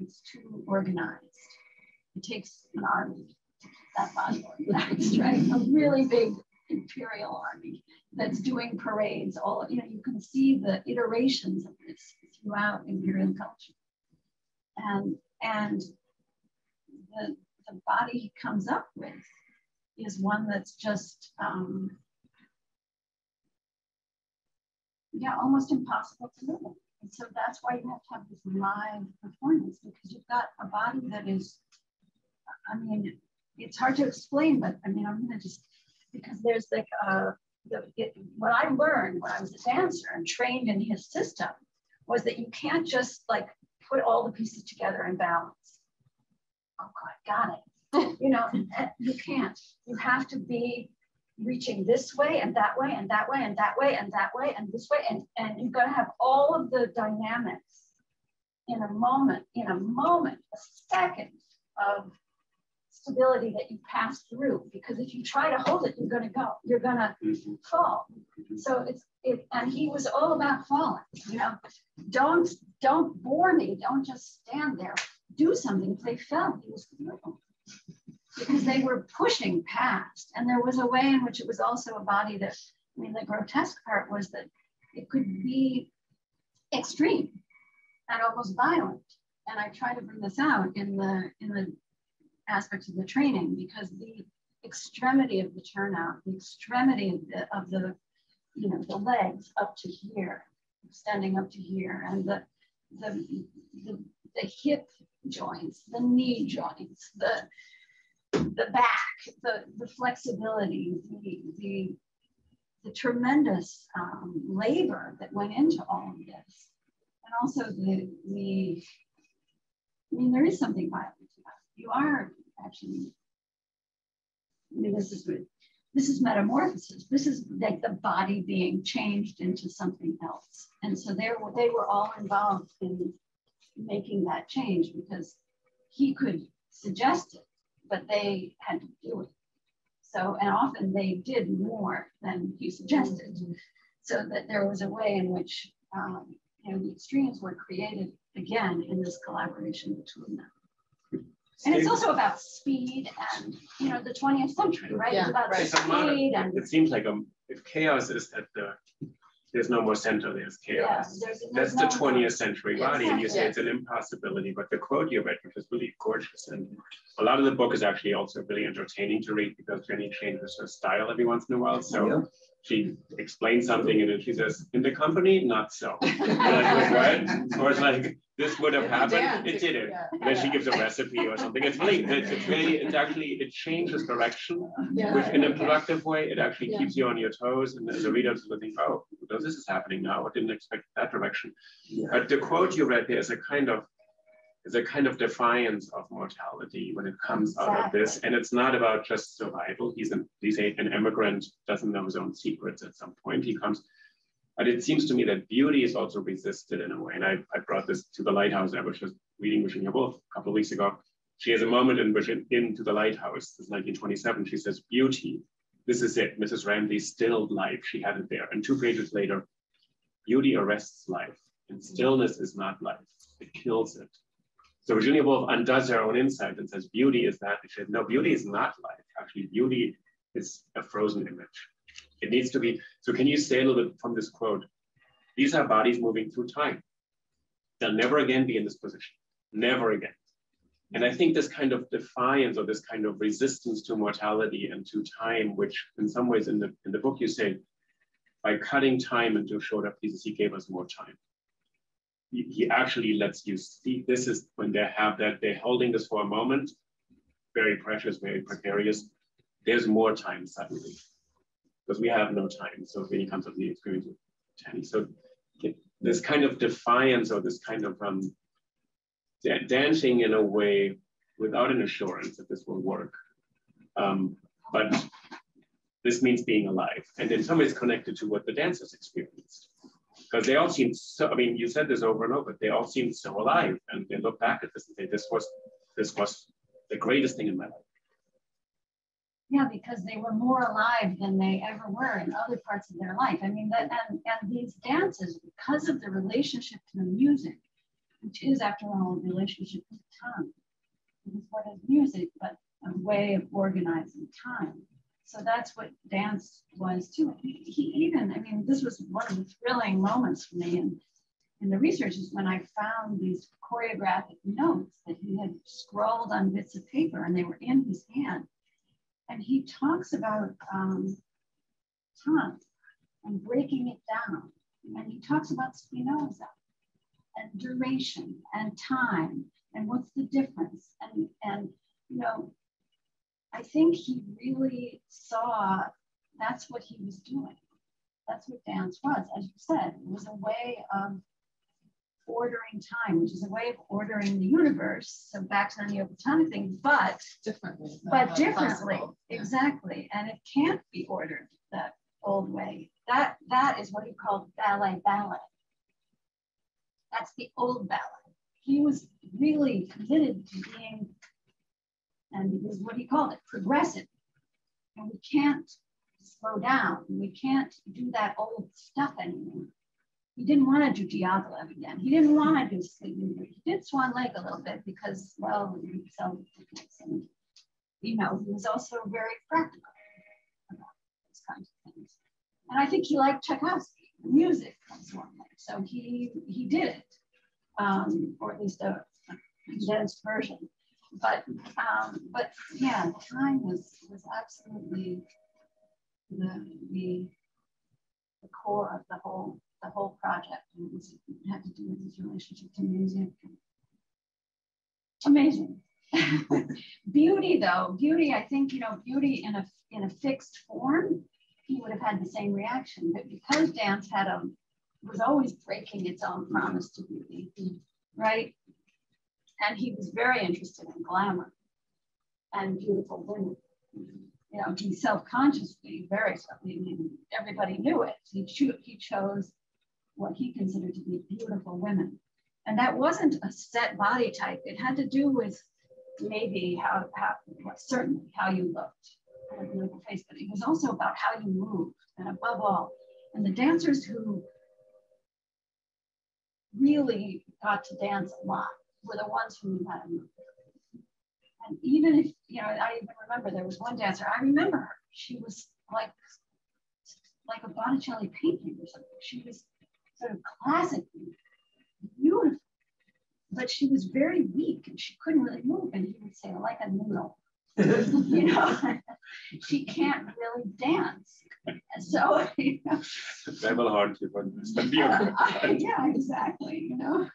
It's too organized. It takes an army to keep that body organized, right? A really big imperial army that's doing parades. All you know, you can see the iterations of this throughout imperial culture. And and the, the body he comes up with is one that's just um, yeah, almost impossible to live. And so that's why you have to have this live performance because you've got a body that is, I mean, it's hard to explain, but I mean, I'm gonna just, because there's like, uh, the, it, what I learned when I was a dancer and trained in his system was that you can't just like put all the pieces together and balance. Oh God, got it. you know, you can't. You have to be reaching this way and that way and that way and that way and that way and this way. And, and you've got to have all of the dynamics in a moment, in a moment, a second of stability that you pass through. Because if you try to hold it, you're going to go, you're going to mm-hmm. fall. So it's, it, and he was all about falling, you know, don't, don't bore me. Don't just stand there. Do something. If they fell, he was because they were pushing past. And there was a way in which it was also a body that, I mean, the grotesque part was that it could be extreme and almost violent. And I try to bring this out in the in the aspects of the training because the extremity of the turnout, the extremity of the, of the you know the legs up to here, extending up to here, and the the the, the hip joints, the knee joints, the the back, the, the flexibility, the, the, the tremendous um, labor that went into all of this. And also the, the, I mean, there is something violent about. You are actually, I mean, this is, this is metamorphosis. This is like the body being changed into something else. And so they were, they were all involved in making that change because he could suggest it but they had to do it. So, and often they did more than he suggested, so that there was a way in which um, you know the extremes were created again in this collaboration between them. And it's also about speed and you know the 20th century, right?
Yeah,
it's about
right.
speed and
it seems like um, if chaos is at the there's no more center, there's chaos.
Yeah, there's,
That's the 20th century
Yes.
body, and you say
Yeah.
it's an impossibility. But the quote you read, which is really gorgeous, and a lot of the book is actually also really entertaining to read because Jenny changes her style every once in a while. So
Yeah.
she explains something, and then she says, "In the company, not so." And I go, what? Or it's like this would have happened. It didn't.
Yeah.
And then she gives a recipe or something. It's really, it's, it's really, it's actually, it changes direction
Yeah.
which in a productive way, it actually
Yeah.
keeps you on your toes. And as a reader, you think, oh, this is happening now. I didn't expect that direction.
Yeah.
But the quote you read there is a kind of is a kind of defiance of mortality when it comes out of this. And it's not about just survival. He's an he's a, an immigrant, doesn't know his own secrets at some point. He comes. But it seems to me that beauty is also resisted in a way. And I, I brought this to the lighthouse I was just reading Virginia Woolf a couple of weeks ago. She has a moment in which in, into the lighthouse, this is 1927, she says, beauty, this is it. Mrs. Ramsay stilled life. She had it there. And two pages later, beauty arrests life. And stillness is not life. It kills it. So Virginia Woolf undoes her own insight and says, beauty is that. She said, no, beauty is not life. Actually, beauty is a frozen image. It needs to be. So can you say a little bit from this quote? These are bodies moving through time. They'll never again be in this position. Never again. And I think this kind of defiance or this kind of resistance to mortality and to time, which in some ways in the in the book you say, by cutting time into shorter pieces, he gave us more time. He, he actually lets you see this is when they have that, they're holding this for a moment, very precious, very precarious. There's more time suddenly. Because we have no time. So really comes of the experience of Tanny. So this kind of defiance or this kind of um, da- dancing in a way without an assurance that this will work. Um, but this means being alive and in some ways connected to what the dancers experienced. Because they all seemed so, I mean, you said this over and over, they all seemed so alive. And they look back at this and say, this was, this was the greatest thing in my life.
Yeah, because they were more alive than they ever were in other parts of their life. I mean, that and, and these dances, because of the relationship to the music, which is, after all, a relationship with time. Because what is music but a way of organizing time? So that's what dance was too. He, he even, I mean, this was one of the thrilling moments for me in, in the research is when I found these choreographic notes that he had scrawled on bits of paper and they were in his hand and he talks about um, time and breaking it down. And he talks about Spinoza and duration and time and what's the difference. And, and you know, I think he really saw that's what he was doing. That's what dance was. As you said, it was a way of ordering time, which is a way of ordering the universe. So back to the Neoplatonic thing, but
differently.
but differently, exactly. And it can't be ordered that old way. That that is what he called ballet ballet. That's the old ballet. He was really committed to being, and it was what he called it, progressive. And we can't slow down. We can't do that old stuff anymore. He didn't want to do Diaghilev again. He didn't want to do Sleeping Beauty. He did Swan Lake a little bit because, well, you know, he was also very practical about those kinds of things. And I think he liked Tchaikovsky, music from Swan Lake. So he, he did it, um, or at least a condensed version. But, um, but yeah, time was, was absolutely the, the, the core of the whole the whole project. And it, was, it had to do with his relationship to music. Amazing. beauty, though, beauty, I think, you know, beauty in a, in a fixed form, he would have had the same reaction. But because dance had a, was always breaking its own promise to beauty, right? And he was very interested in glamour and beautiful women you know, he self-consciously, very I mean, everybody knew it. He, cho- he chose what he considered to be beautiful women. And that wasn't a set body type. It had to do with maybe how, how certainly how you looked, beautiful face, but it was also about how you moved. And above all, and the dancers who really got to dance a lot were the ones who knew how to move. And even if, you know, I even remember there was one dancer, I remember her. She was like, like a Botticelli painting or something. She was sort of classically beautiful. But she was very weak and she couldn't really move. And he would say, like a noodle. you know, she can't really dance. So, you know,
Travel hard to understand.
yeah, exactly. You know,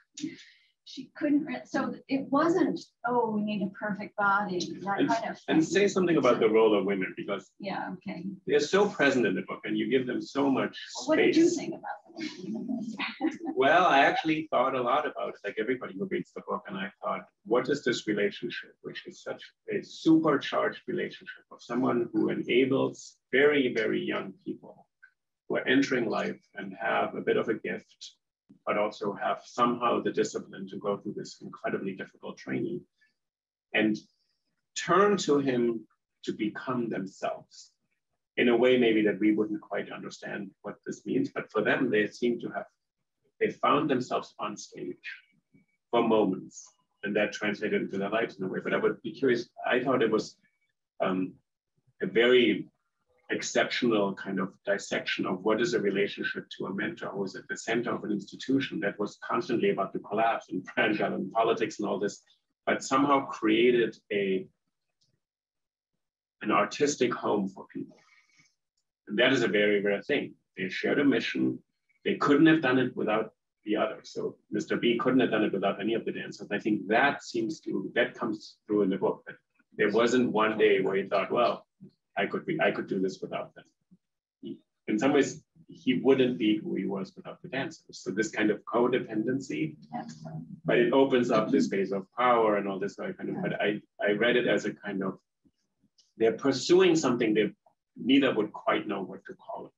she couldn't. So it wasn't. Oh, we need a perfect body. That
and,
kind of.
And say something about the role of women because
yeah, okay.
They're so present in the book, and you give them so much
well, What did you think about
well, I actually thought a lot about it, like everybody who reads the book, and I thought, what is this relationship, which is such a supercharged relationship of someone who enables very, very young people who are entering life and have a bit of a gift, but also have somehow the discipline to go through this incredibly difficult training and turn to him to become themselves in a way maybe that we wouldn't quite understand what this means. But for them, they seem to have, they found themselves on stage for moments and that translated into their lives in a way. But I would be curious, I thought it was um, a very exceptional kind of dissection of what is a relationship to a mentor who is at the center of an institution that was constantly about to collapse and fragile and politics and all this, but somehow created a an artistic home for people and that is a very rare thing. They shared a mission. They couldn't have done it without the other. So Mr. B couldn't have done it without any of the dancers. I think that seems to, that comes through in the book. That there wasn't one day where he thought, well, I could be, I could do this without them. He, in some ways, he wouldn't be who he was without the dancers. So this kind of codependency, but it opens up this space of power and all this kind of, but I, I read it as a kind of, they're pursuing something they neither would quite know what to call it.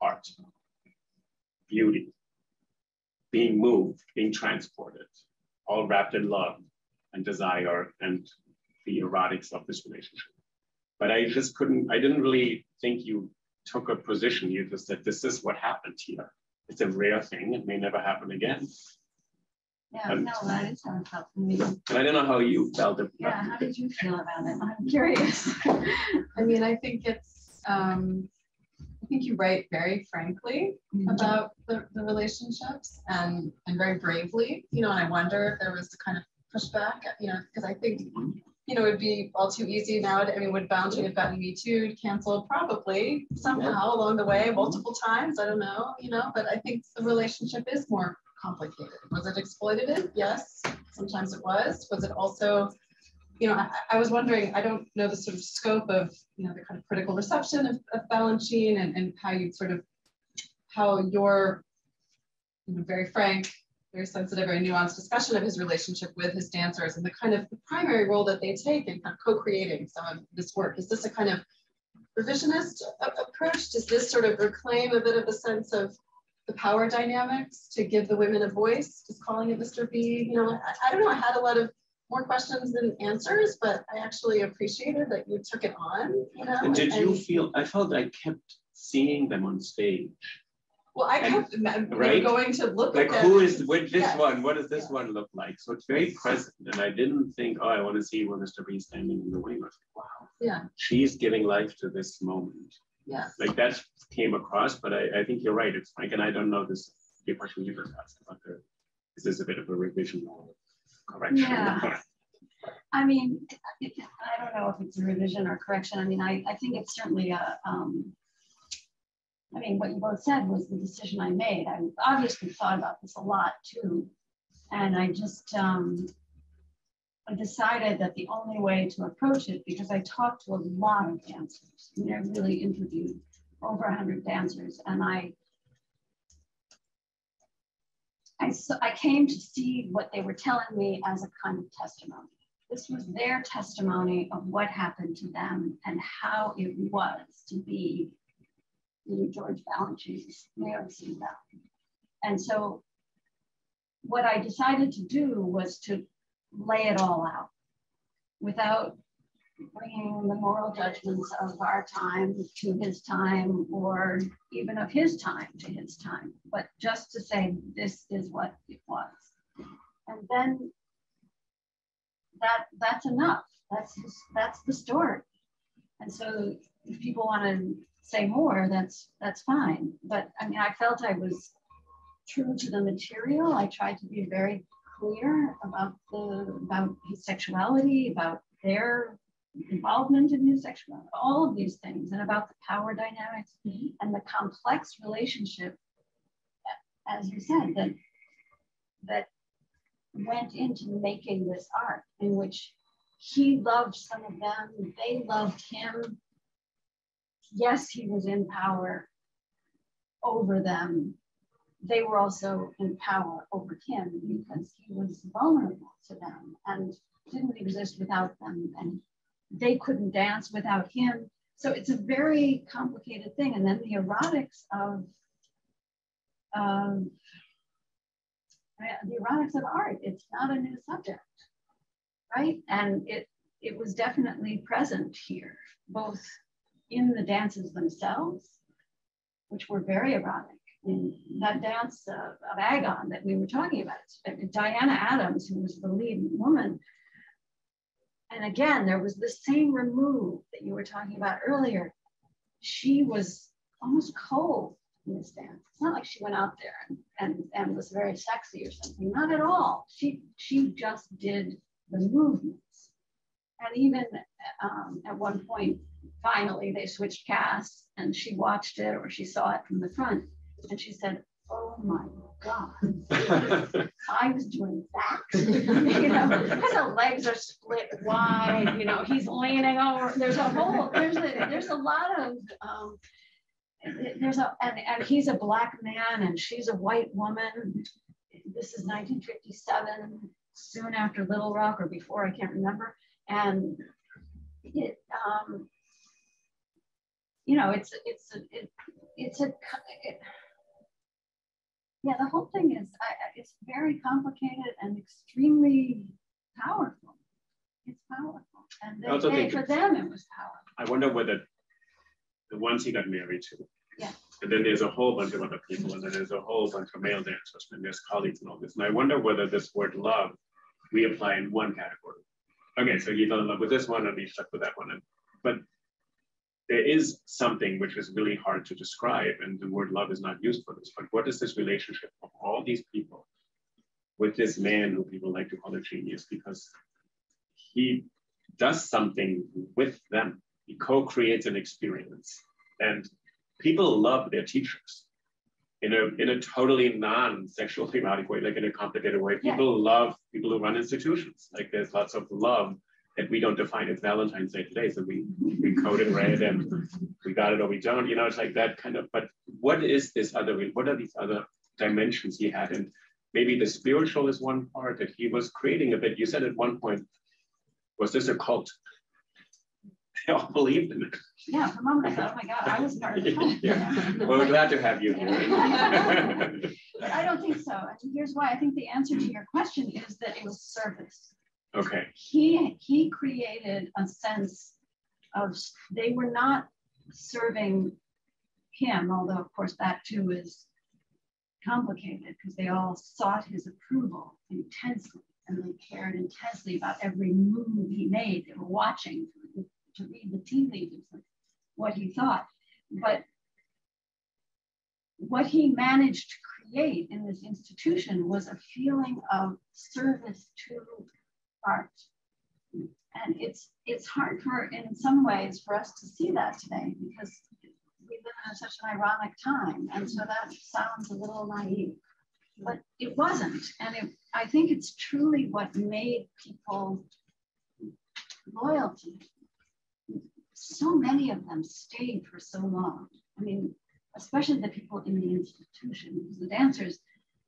Art, beauty, being moved, being transported, all wrapped in love and desire and the erotics of this relationship. But I just couldn't, I didn't really think you took a position. You just said, this is what happened here. It's a rare thing. It may never happen again.
Yeah, no, that is how it felt for me.
And I don't know how you felt about
Yeah, how did you feel about it? I'm curious.
I mean, I think it's, um, I think you write very frankly about the, the relationships and, and very bravely, you know, and I wonder if there was the kind of pushback, you know, because I think, you know, it'd be all too easy now. I mean, would Balanchine have gotten Me Too canceled? Probably somehow along the way, mm-hmm. multiple times. I don't know, you know, but I think the relationship is more complicated. Was it exploitative? Yes, sometimes it was. Was it also, you know, I, I, was wondering, I don't know the sort of scope of, you know, the kind of critical reception of, of Balanchine and, and how you sort of, how your you know, very frank, very sensitive, very nuanced discussion of his relationship with his dancers and the kind of the primary role that they take in kind of co-creating some of this work. Is this a kind of revisionist approach? Does this sort of reclaim a bit of a sense of the power dynamics to give the women a voice, just calling it Mr. B. You know, I, I, don't know, I had a lot of more questions than answers, but I actually appreciated that you took it on, you know.
Did and, you feel, I felt I kept seeing them on stage.
Well, I kept right? going to look
like who is with this one? What does this yeah. one look like? So it's very present, and I didn't think, oh, I want to see where Mr. B standing in the wing. I was like, wow,
yeah,
she's giving life to this moment.
Yeah.
Like that came across, but I, I think you're right. It's like, and I don't know this the question you just asked about the is this a bit of a revision or correction?
Yeah. I mean, I don't know if it's a revision or correction. I mean, I, I think it's certainly a, um, I mean, what you both said was the decision I made. I obviously thought about this a lot too. And I just, um, I decided that the only way to approach it, because I talked to a lot of dancers, I I really interviewed over 100 dancers, and I, I, I came to see what they were telling me as a kind of testimony. This was their testimony of what happened to them and how it was to be in George Balanchine's Mary C. And so what I decided to do was to lay it all out without bringing the moral judgments of our time to his time or even of his time to his time, but just to say this is what it was. And then that that's enough. That's that's the story. And so if people want to say more, that's that's fine. But I mean, I felt I was true to the material. I tried to be very clear about the about his sexuality, about their involvement in his sexuality, all of these things, and about the power dynamics mm-hmm. and the complex relationship, as you said, that that went into making this art, in which he loved some of them, they loved him. Yes, he was in power over them, they were also in power over him because he was vulnerable to them and didn't exist without them and they couldn't dance without him. So it's a very complicated thing. And then the erotics of um, the erotics of art it's not a new subject right? And it it was definitely present here both in the dances themselves which were very erotic in that dance of, of Agon that we were talking about. Diana Adams, who was the lead woman. And again, there was the same remove that you were talking about earlier. She was almost cold in this dance. It's not like she went out there and, and, and was very sexy or something. Not at all. She, she just did the movements. And even um, at one point, finally, they switched casts and she watched it or she saw it from the front and she said, oh my God, I was doing that, you know, because the legs are split wide, you know, he's leaning over. There's a whole, there's a, there's a lot of, um, there's a, and, and he's a black man and she's a white woman. This is 1957, soon after Little Rock or before, I can't remember. And it, um, you know, it's, it's, a, it, it's a, it, yeah, the whole thing is I, it's very complicated and extremely powerful. it's powerful. And
also
they, for them, it was powerful.
I wonder whether the ones he got married to.
Yeah.
And then there's a whole bunch of other people, and then there's a whole bunch of male dancers, and there's colleagues and all this. And I wonder whether this word love we apply in one category. Okay, so he fell in love with this one and he stuck with that one. And, but there is something which is really hard to describe, and the word love is not used for this. But what is this relationship of all these people with this man who people like to call a genius because he does something with them. He co-creates an experience. And people love their teachers in a in a totally non-sexual thematic way, like in a complicated way.
Yeah.
People love people who run institutions. Like there's lots of love that we don't define as Valentine's Day today. So we we code it red and we got it or we don't. You know, it's like that kind of. But what is this other? What are these other dimensions he had? And maybe the spiritual is one part that he was creating a bit. You said at one point, was this a cult? They all believed in it.
Yeah, for a moment I thought, oh my God, I was part of the cult.
Yeah. Well, we're glad to have you here.
I don't think so. And here's why. I think the answer to your question is that it was service.
Okay.
He he created a sense of they were not serving him, although of course that too is complicated because they all sought his approval intensely and they cared intensely about every move he made. They were watching to, to read the tea leaves of what he thought. But what he managed to create in this institution was a feeling of service to art. And it's it's hard for in some ways for us to see that today because we live in such an ironic time. And so that sounds a little naive. But it wasn't. And it, I think it's truly what made people loyal to. So many of them stayed for so long. I mean, especially the people in the institution, the dancers,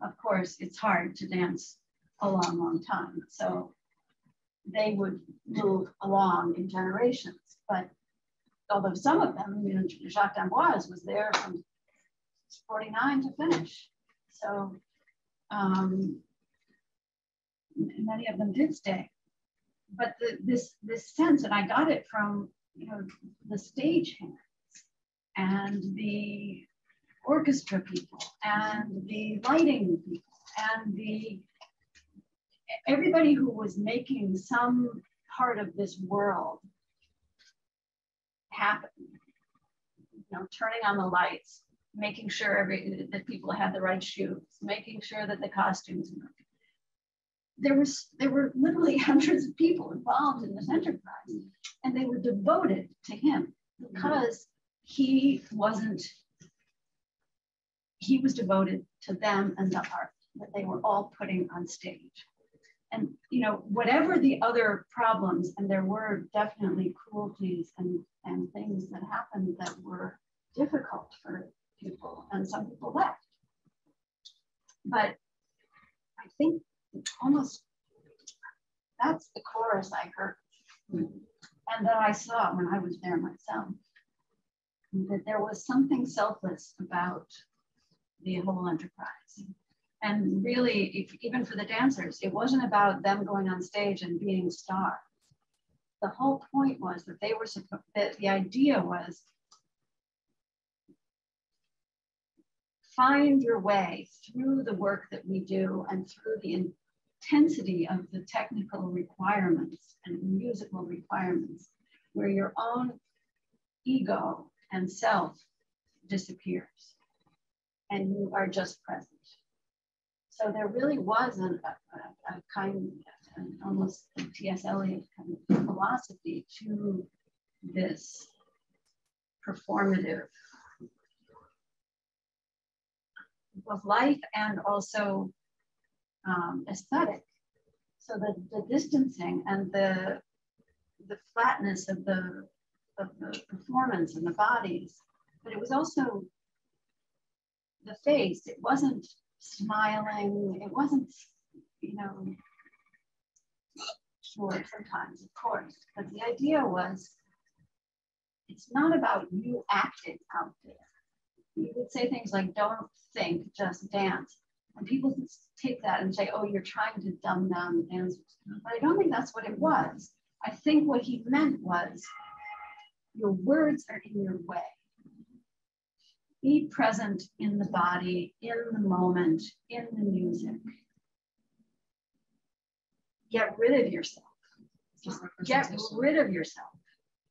of course, it's hard to dance a long, long time. So they would move along in generations. But although some of them, you know, Jacques d'Amboise was there from 49 to finish. So um, many of them did stay. But the, this this sense, and I got it from you know the stage hands and the orchestra people and the lighting people and the everybody who was making some part of this world happen. You know, turning on the lights, making sure every that people had the right shoes, making sure that the costumes were. There was there were literally hundreds of people involved in this enterprise, and they were devoted to him because he wasn't. He was devoted to them and the art that they were all putting on stage and you know whatever the other problems and there were definitely cruelties and and things that happened that were difficult for people and some people left. But i think almost that's the chorus i heard and that i saw when i was there myself that there was something selfless about the whole enterprise and really, even for the dancers, it wasn't about them going on stage and being stars. The whole point was that they were that the idea was find your way through the work that we do and through the intensity of the technical requirements and musical requirements, where your own ego and self disappears and you are just present. So there really was an, a, a, kind, an almost T.S. Eliot kind of philosophy to this performative of life and also um, aesthetic. So the, the distancing and the the flatness of the of the performance and the bodies, but it was also the face. It wasn't smiling. It wasn't, you know, short sometimes, of course, but the idea was it's not about you acting out there. You would say things like, don't think, just dance. And people take that and say, oh, you're trying to dumb down the dancers. But I don't think that's what it was. I think what he meant was your words are in your way. Be present in the body, in the moment, in the music. Get rid of yourself. Just get rid of yourself.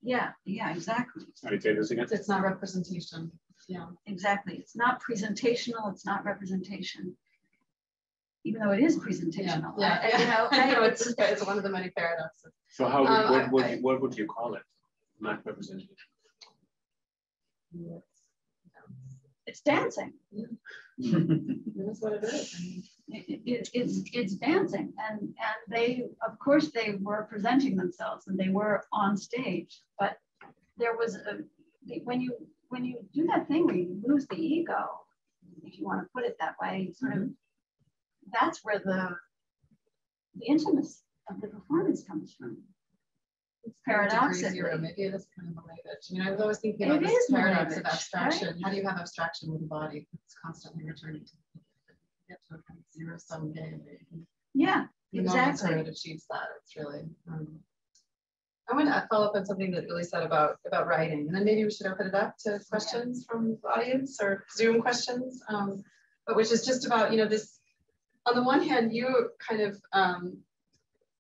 Yeah, yeah, exactly.
Sorry, say this again.
It's not representation. Yeah.
Exactly. It's not presentational, it's not representation. Even though it is presentational.
Yeah,
I- You know,
I know it's, it's one of the many paradoxes.
So how, would-
Um,
what,
I-
would,
I-
what would you call it? Not representation.
It's dancing.
That's what it is.
It, it, it's, it's dancing and, and they, of course, they were presenting themselves and they were on stage, but there was a, when you, when you do that thing where you lose the ego, if you want to put it that way, sort of, mm-hmm. that's where the, the intimacy of the performance comes from.
It's
Paradoxically.
Zero. Maybe it is kind of related. I mean, I was always thinking about
It
this paradox of abstraction. How do you have abstraction with a body? It's constantly returning to get to a kind of zero sum game. you
Yeah,
the
exactly.
it achieves that. It's really. Um, I want to follow up on something that Lily said about about writing, and then maybe we should open it up to questions from the audience or Zoom questions. Um, but which is just about you know this. On the one hand, you kind of um,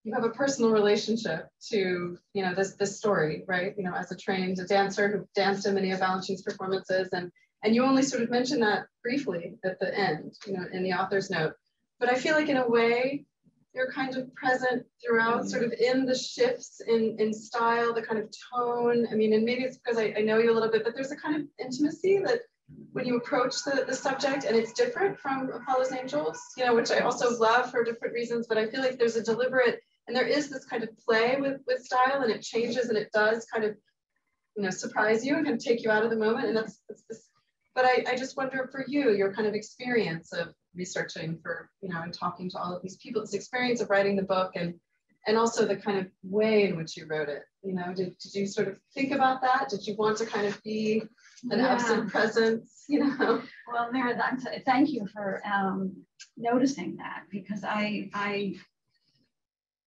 you have a personal relationship to you know this this story, right? You know, as a trained dancer who danced in many of Balanchine's performances, and and you only sort of mention that briefly at the end, you know, in the author's note. But I feel like in a way, you're kind of present throughout, mm-hmm. sort of in the shifts in in style, the kind of tone. I mean, and maybe it's because I, I know you a little bit, but there's a kind of intimacy that when you approach the, the subject and it's different from Apollo's Angels, you know, which I also love for different reasons, but I feel like there's a deliberate and there is this kind of play with with style and it changes and it does kind of you know surprise you and kind of take you out of the moment. And that's, that's this but I, I just wonder for you your kind of experience of researching for you know and talking to all of these people this experience of writing the book and and also the kind of way in which you wrote it. You know did, did you sort of think about that? Did you want to kind of be an
Yeah.
absent presence you know?
Well, so- thank you for um, noticing that because I, I,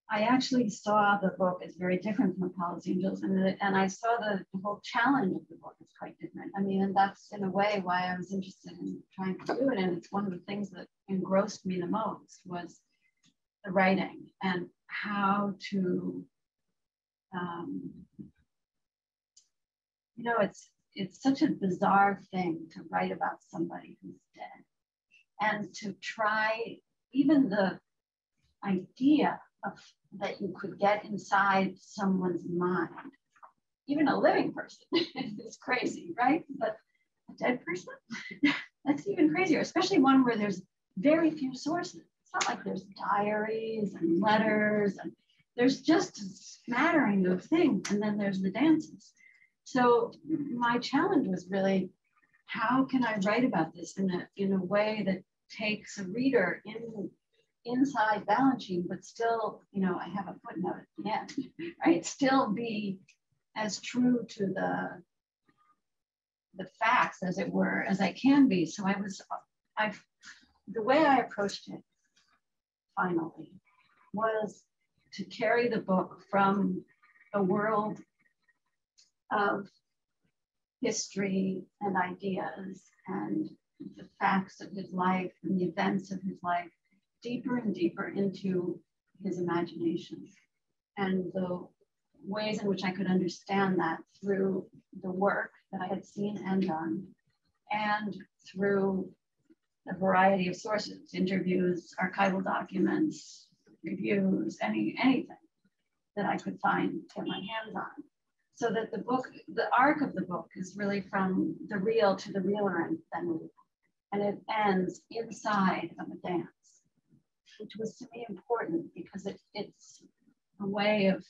I actually saw the book as very different from Apollo's Angels, and and I saw the, the whole challenge of the book is quite different. I mean, and that's in a way why I was interested in trying to do it, and it's one of the things that engrossed me the most was the writing and how to, um, you know, it's it's such a bizarre thing to write about somebody who's dead and to try even the idea of that you could get inside someone's mind. Even a living person is crazy right? But a dead person? That's even crazier especially one where there's very few sources. It's not like there's diaries and letters and there's just a smattering of things and then there's the dances. So my challenge was really, how can I write about this in a, in a way that takes a reader in inside Balanchine, but still, you know, I have a footnote at the end, right? Still be as true to the the facts as it were as I can be. So I was, I, the way I approached it finally was to carry the book from a world of history and ideas and the facts of his life and the events of his life deeper and deeper into his imagination. And the ways in which I could understand that through the work that I had seen and done and through a variety of sources, interviews, archival documents, reviews, any anything that I could find, get my hands on. So that the book, the arc of the book is really from the real to the realer and then and it ends inside of a dance, which was to me important because it, it's a way of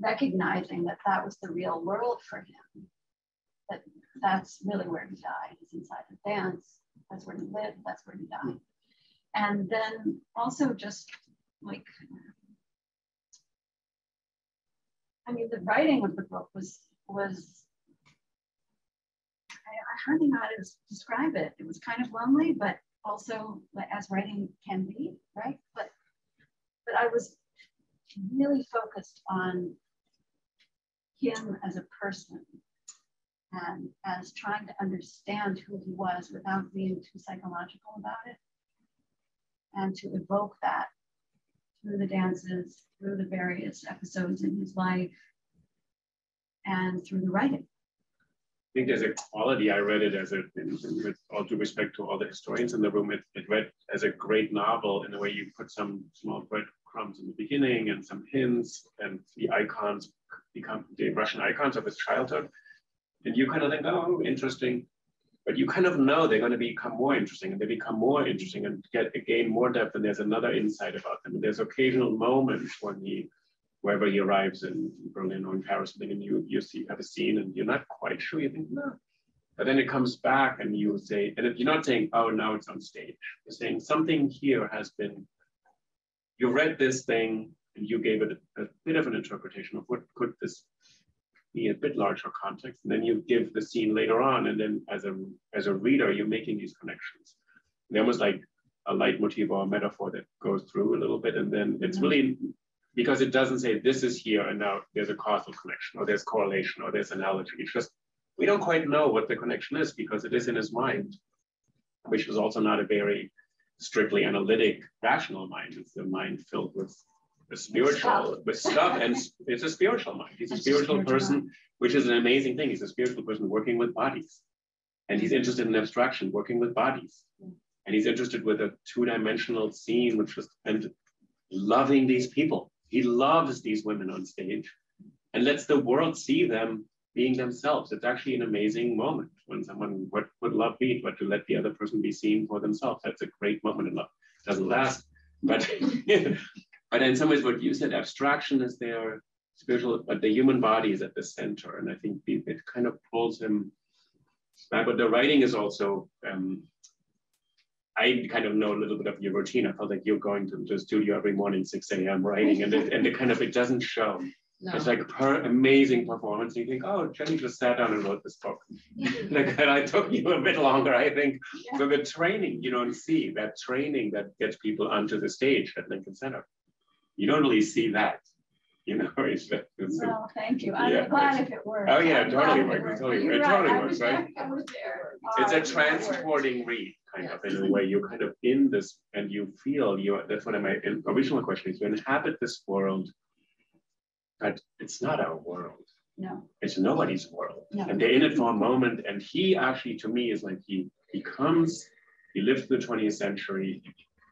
recognizing that that was the real world for him. That that's really where he died, is inside the dance. That's where he lived, that's where he died. And then also just like I mean, the writing of the book was was I, I hardly know how to describe it. It was kind of lonely, but also as writing can be, right? But but I was really focused on him as a person and as trying to understand who he was without being too psychological about it and to evoke that through the dances, through the various episodes in his life, and through the writing.
Think there's a quality. I read it as a, with all due respect to all the historians in the room, it, it read as a great novel in the way you put some small breadcrumbs in the beginning and some hints, and the icons become the Russian icons of his childhood. And you kind of think, oh, interesting. But you kind of know they're going to become more interesting and they become more interesting and get gain more depth. And there's another insight about them. And there's occasional moments when he, wherever he arrives in Berlin or in Paris, something, and you you see have a scene and you're not quite sure. You think, no. But then it comes back and you say, and if you're not saying, oh, now it's on stage. You're saying something here has been, you read this thing and you gave it a, a bit of an interpretation of what could this be a bit larger context. And then you give the scene later on. And then as a, as a reader, you're making these connections. They're almost like a leitmotif or a metaphor that goes through a little bit. And then it's mm-hmm. really because it doesn't say this is here and now there's a causal connection or there's correlation or there's analogy. It's just, we don't quite know what the connection is because it is in his mind, which is also not a very strictly analytic, rational mind. It's a mind filled with a spiritual with stuff and it's a spiritual mind. He's a spiritual person which is an amazing thing. He's a spiritual person working with bodies. And he's interested in abstraction working with bodies. And he's interested with a two-dimensional scene which was and loving these people he loves these women on stage and lets the world see them being themselves it's actually an amazing moment when someone what would love be but to let the other person be seen for themselves that's a great moment in love doesn't last but But in some ways, what you said, abstraction is there, spiritual, but the human body is at the center. And I think it kind of pulls him back. But the writing is also, um, I kind of know a little bit of your routine. I felt like you're going to the studio every morning, 6 a.m. writing, and it, and it kind of, it doesn't show. No. It's like per amazing performance. You think, oh, Jenny just sat down and wrote this book. like and I took you a bit longer, I think. Yeah. So the training you don't see, that training that gets people onto the stage at Lincoln Center you don't really see that. You know,
it's, it's no, thank you. I'm yeah, glad if it works.
Oh yeah, I'm totally works. It totally, it totally right. works, right? It's a transporting read, kind of in a way. You're kind of in this, and you feel you. That's what my original question is. You inhabit this world, but it's not our world.
No.
It's nobody's world. No. And they're in it for a moment. And he actually, to me, is like he he comes, he lives the 20th century,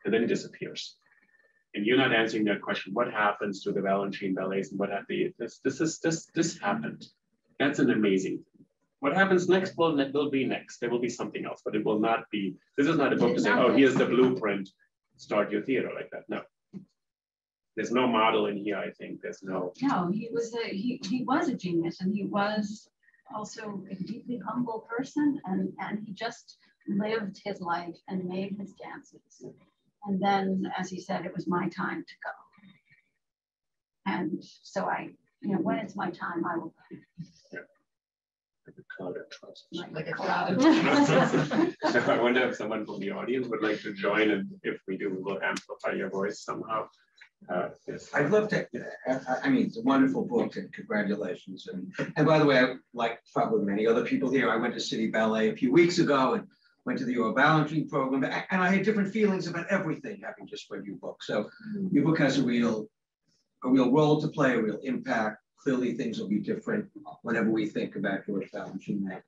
and then he disappears and you're not answering that question. What happens to the Balanchine ballets and what have they? This this is this this happened. That's an amazing thing. What happens next will will be next. There will be something else, but it will not be. This is not a book to say, oh, here's the blueprint. Start your theater like that. No. There's no model in here. I think there's no.
No, he was a he he was a genius, and he was also a deeply humble person, and and he just lived his life and made his dances and then, as he said, it was my time to go. And so I, you know, when it's my time, I will. Yeah.
Like a cloud of trust.
Like a cloud of
so I wonder if someone from the audience would like to join, and if we do, we will amplify your voice somehow. Uh,
yes. I'd love to. I mean, it's a wonderful book, and congratulations. And and by the way, I, like probably many other people here, I went to City Ballet a few weeks ago, and went to the Euro Balanchine program, and I had different feelings about everything having just read your book. So mm. your book has a real, a real role to play, a real impact. Clearly, things will be different whenever we think about George Balanchine.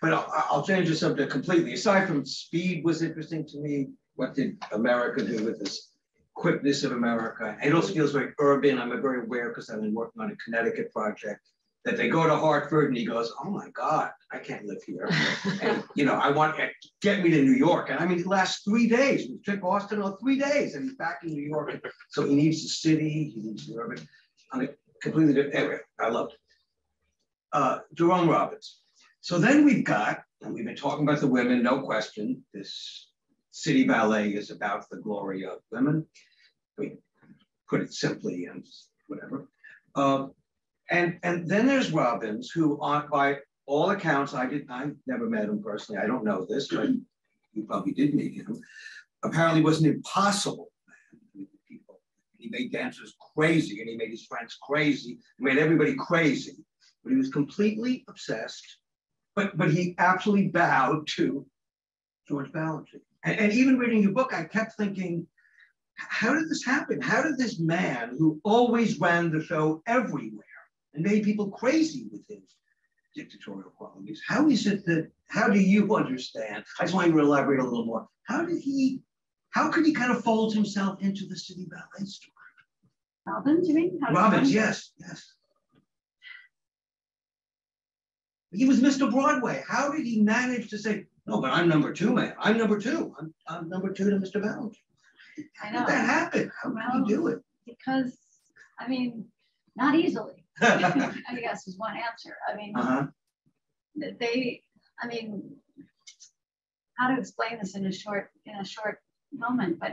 But I'll, I'll change the subject completely. Aside from speed was interesting to me. What did America do with this quickness of America? It also feels very urban. I'm very aware because I've been working on a Connecticut project that they go to Hartford and he goes, oh my God, I can't live here. and, you know, I want to get me to New York. And I mean, it lasts three days. We took Boston on three days and he's back in New York. So he needs the city, he needs the urban. I mean, completely different. Anyway, I loved it. Uh, Jerome Robbins. So then we've got, and we've been talking about the women, no question. This city ballet is about the glory of women. We put it simply and whatever. Uh, and and then there's Robbins, who on by all accounts, I did I never met him personally. I don't know this, but you probably did meet him. Apparently was an impossible man people. He made dancers crazy and he made his friends crazy. He made everybody crazy. but he was completely obsessed. But but he absolutely bowed to George Balanchine. And, and even reading your book, I kept thinking, how did this happen? How did this man who always ran the show everywhere and made people crazy with his dictatorial qualities, how is it that, how do you understand? I just want you to elaborate a little more. How did he, how could he kind of fold himself into the city ballet story?
Robbins, you mean? How did
Robbins, yes, yes. He was Mr. Broadway. How did he manage to say, no, but I'm number two, man. I'm number two. I'm, I'm number two to Mr.
I
How
know.
did that happen? How did
Well,
he do it?
Because, I mean, not easily. I guess is one answer. I mean,
Uh-huh.
they, I mean, how to explain this in a short, in a short moment, but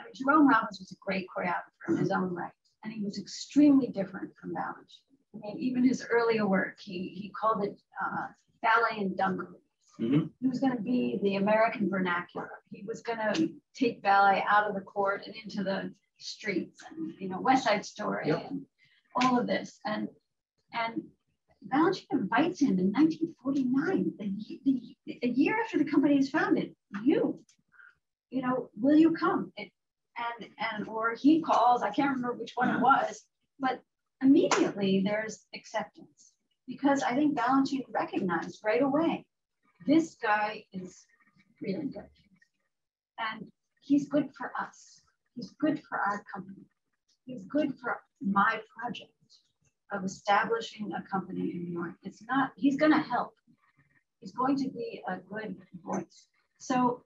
I mean, Jerome Robbins was a great choreographer in his own right, and he was extremely different from Balanchine. I mean, even his earlier work, he, he called it uh, ballet in dungarees.
Mhm.
He was going to be the American vernacular. He was going to take ballet out of the court and into the streets, and you know, West Side Story,
Yep.
and all of this, and and Balanchine invites him in 1949, the, the, a year after the company is founded. You, you know, will you come? It, and and or he calls. I can't remember which one it mm-hmm. was, but immediately there's acceptance because I think Balanchine recognized right away this guy is really good, and he's good for us. He's good for our company. He's good for my project of establishing a company in New York. It's not, he's going to help. He's going to be a good voice. So,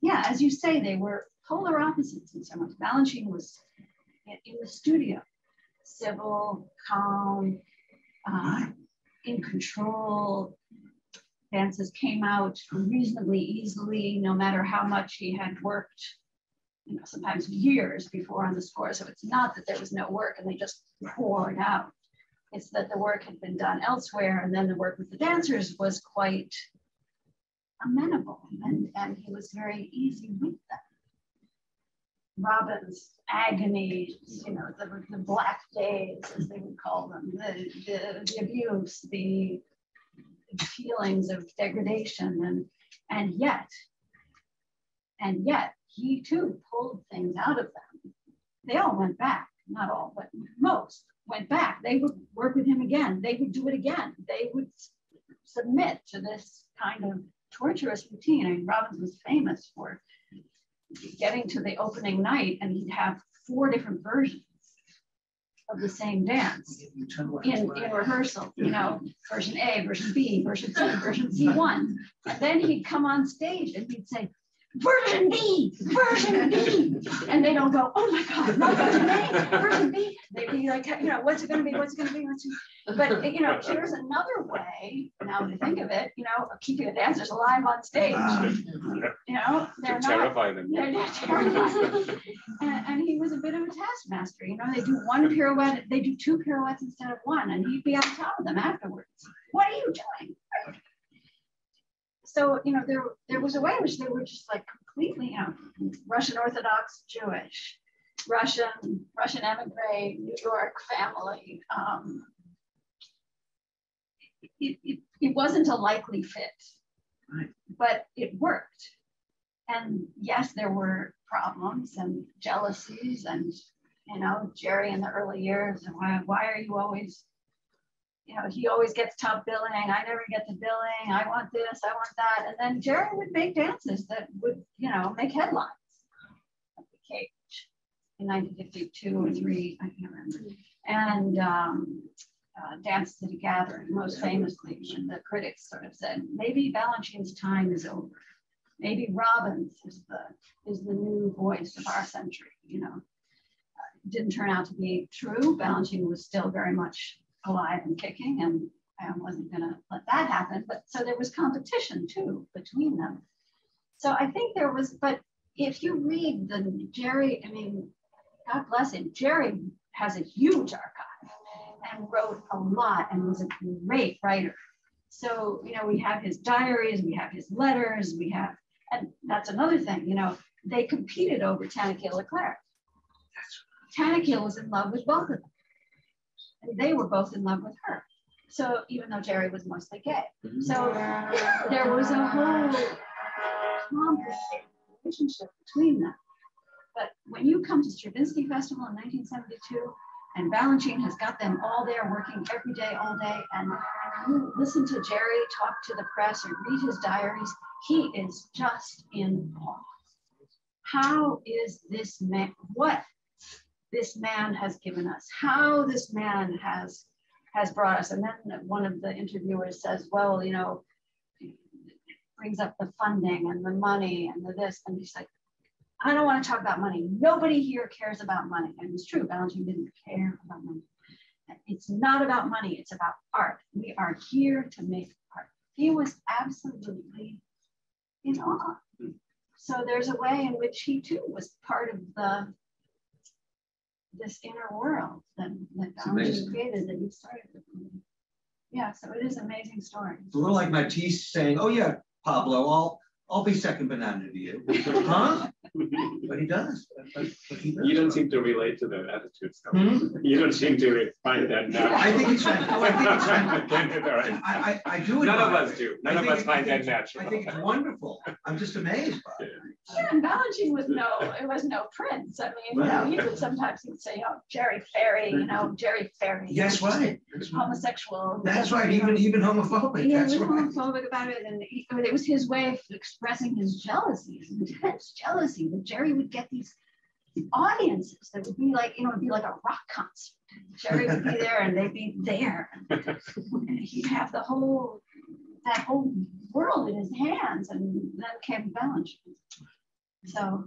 yeah, as you say, they were polar opposites in some ways. Balanchine was in, in the studio, civil, calm, uh, in control. Dances came out reasonably easily, no matter how much he had worked you know, sometimes years before on the score. So it's not that there was no work and they just poured out. It's that the work had been done elsewhere, and then the work with the dancers was quite amenable, and, and he was very easy with them. Robbins' agonies, you know, the, the black days, as they would call them, the, the, the abuse, the feelings of degradation, and, and yet, and yet, he too pulled things out of them. They all went back, not all, but most went back. They would work with him again. They would do it again. They would submit to this kind of torturous routine. I mean, Robbins was famous for getting to the opening night and he'd have four different versions of the same dance
You turn around.
in, in rehearsal, you know, version A, version B, version C, version C1. And then he'd come on stage and he'd say, version B, version B. And they don't go, oh my God, not version A, version B. They'd be like, you know, what's it gonna be, what's it gonna be, what's it? But, you know, here's another way, now to think of it, you know, of keeping the dancers alive on stage. You know, they're not
terrify them.
they're not terrified. And, and he was a bit of a taskmaster, you know, they do one pirouette, they do two pirouettes instead of one, and he'd be on top of them afterwards. What are you doing? So, you know, there, there was a way in which they were just like completely, you know, Russian Orthodox Jewish, Russian, Russian emigre, New York family. Um, it, it, it wasn't a likely fit,
Right.
but it worked. And yes, there were problems and jealousies and, you know, Jerry in the early years, and why, why are you always, you know, he always gets top billing. I never get the billing. I want this, I want that. And then Jerry would make dances that would, you know, make headlines. Like the cage in 1952 or three, I can't remember. And um, uh, Dances at a Gathering, most famously, when the critics sort of said, maybe Balanchine's time is over. Maybe Robbins is the is the new voice of our century. You know, uh, didn't turn out to be true. Balanchine was still very much alive and kicking, and I wasn't going to let that happen. But so there was competition too between them. So I think there was, but if you read the Jerry, I mean, God bless him, Jerry has a huge archive and wrote a lot and was a great writer. So, you know, we have his diaries, we have his letters, we have, and that's another thing, you know, they competed over Tanaquil Le Clercq. Tanaquil was in love with both of them. And they were both in love with her. So even though Jerry was mostly gay.
Mhm.
So there was a whole complicated relationship between them. But when you come to Stravinsky Festival in 1972, and Balanchine has got them all there working every day, all day, and you listen to Jerry talk to the press or read his diaries, he is just in awe. How is this man, what this man has given us, how this man has has brought us. And then one of the interviewers says, well, you know, brings up the funding and the money and the this. And he's like, I don't want to talk about money. Nobody here cares about money. And it's true, Balanchine didn't care about money. It's not about money, it's about art. We are here to make art. He was absolutely in awe. So there's a way in which he too was part of the this inner world that, that
amazing.
created that you started with. Yeah, so it is an amazing story.
It's a little like Matisse saying, oh yeah, Pablo, I'll, I'll be second banana to you. Huh? But he does. But- but he does.
You don't seem to relate to the attitudes.
Hmm?
You don't seem to find that natural.
I think it's, fan- I think it's, fan- I, I, I do.
None of us do. None of us
it-
find that natural.
I think it's wonderful. I'm just amazed by it.
Yeah, and Balanchine was no, it was no prince. I mean, you know, he would sometimes he'd say, oh, Jerry Ferry, you know, Jerry Ferry.
Yes, right. That's.
Homosexual.
That's right, even, even homophobic,
Yeah, he
that's
was
right.
homophobic about it, and he, I mean, it was his way of expressing his jealousy, his intense jealousy. That Jerry would get these audiences that would be like, you know, it'd be like a rock concert. Jerry would be there, and they'd be there. And he'd have the whole, that whole world in his hands, and then came Balanchine. So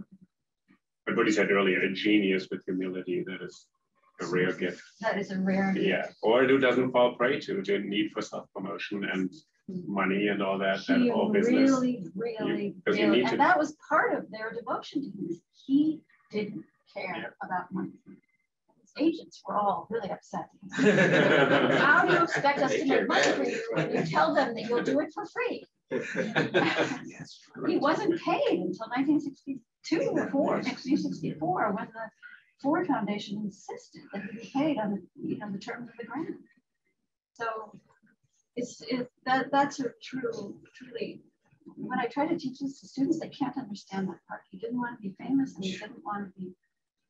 But what you said earlier, a genius with humility, that is a rare gift.
that is a rare. gift.
Yeah, or who doesn't fall prey to the need for self-promotion and money and all that, that
He
whole business.
really, really,
you
really,
need to-
and that was part of their devotion to him. He didn't care
Yeah.
about money. His agents were all really upset. How do you expect us to make money for you when you tell them that you'll do it for free? He wasn't paid until 1962 or 1964, when the Ford Foundation insisted that he be paid on the, you know, the terms of the grant. So it's, it, that, that's a true, truly, when I try to teach this to students, they can't understand that part. He didn't want to be famous and he didn't want to be,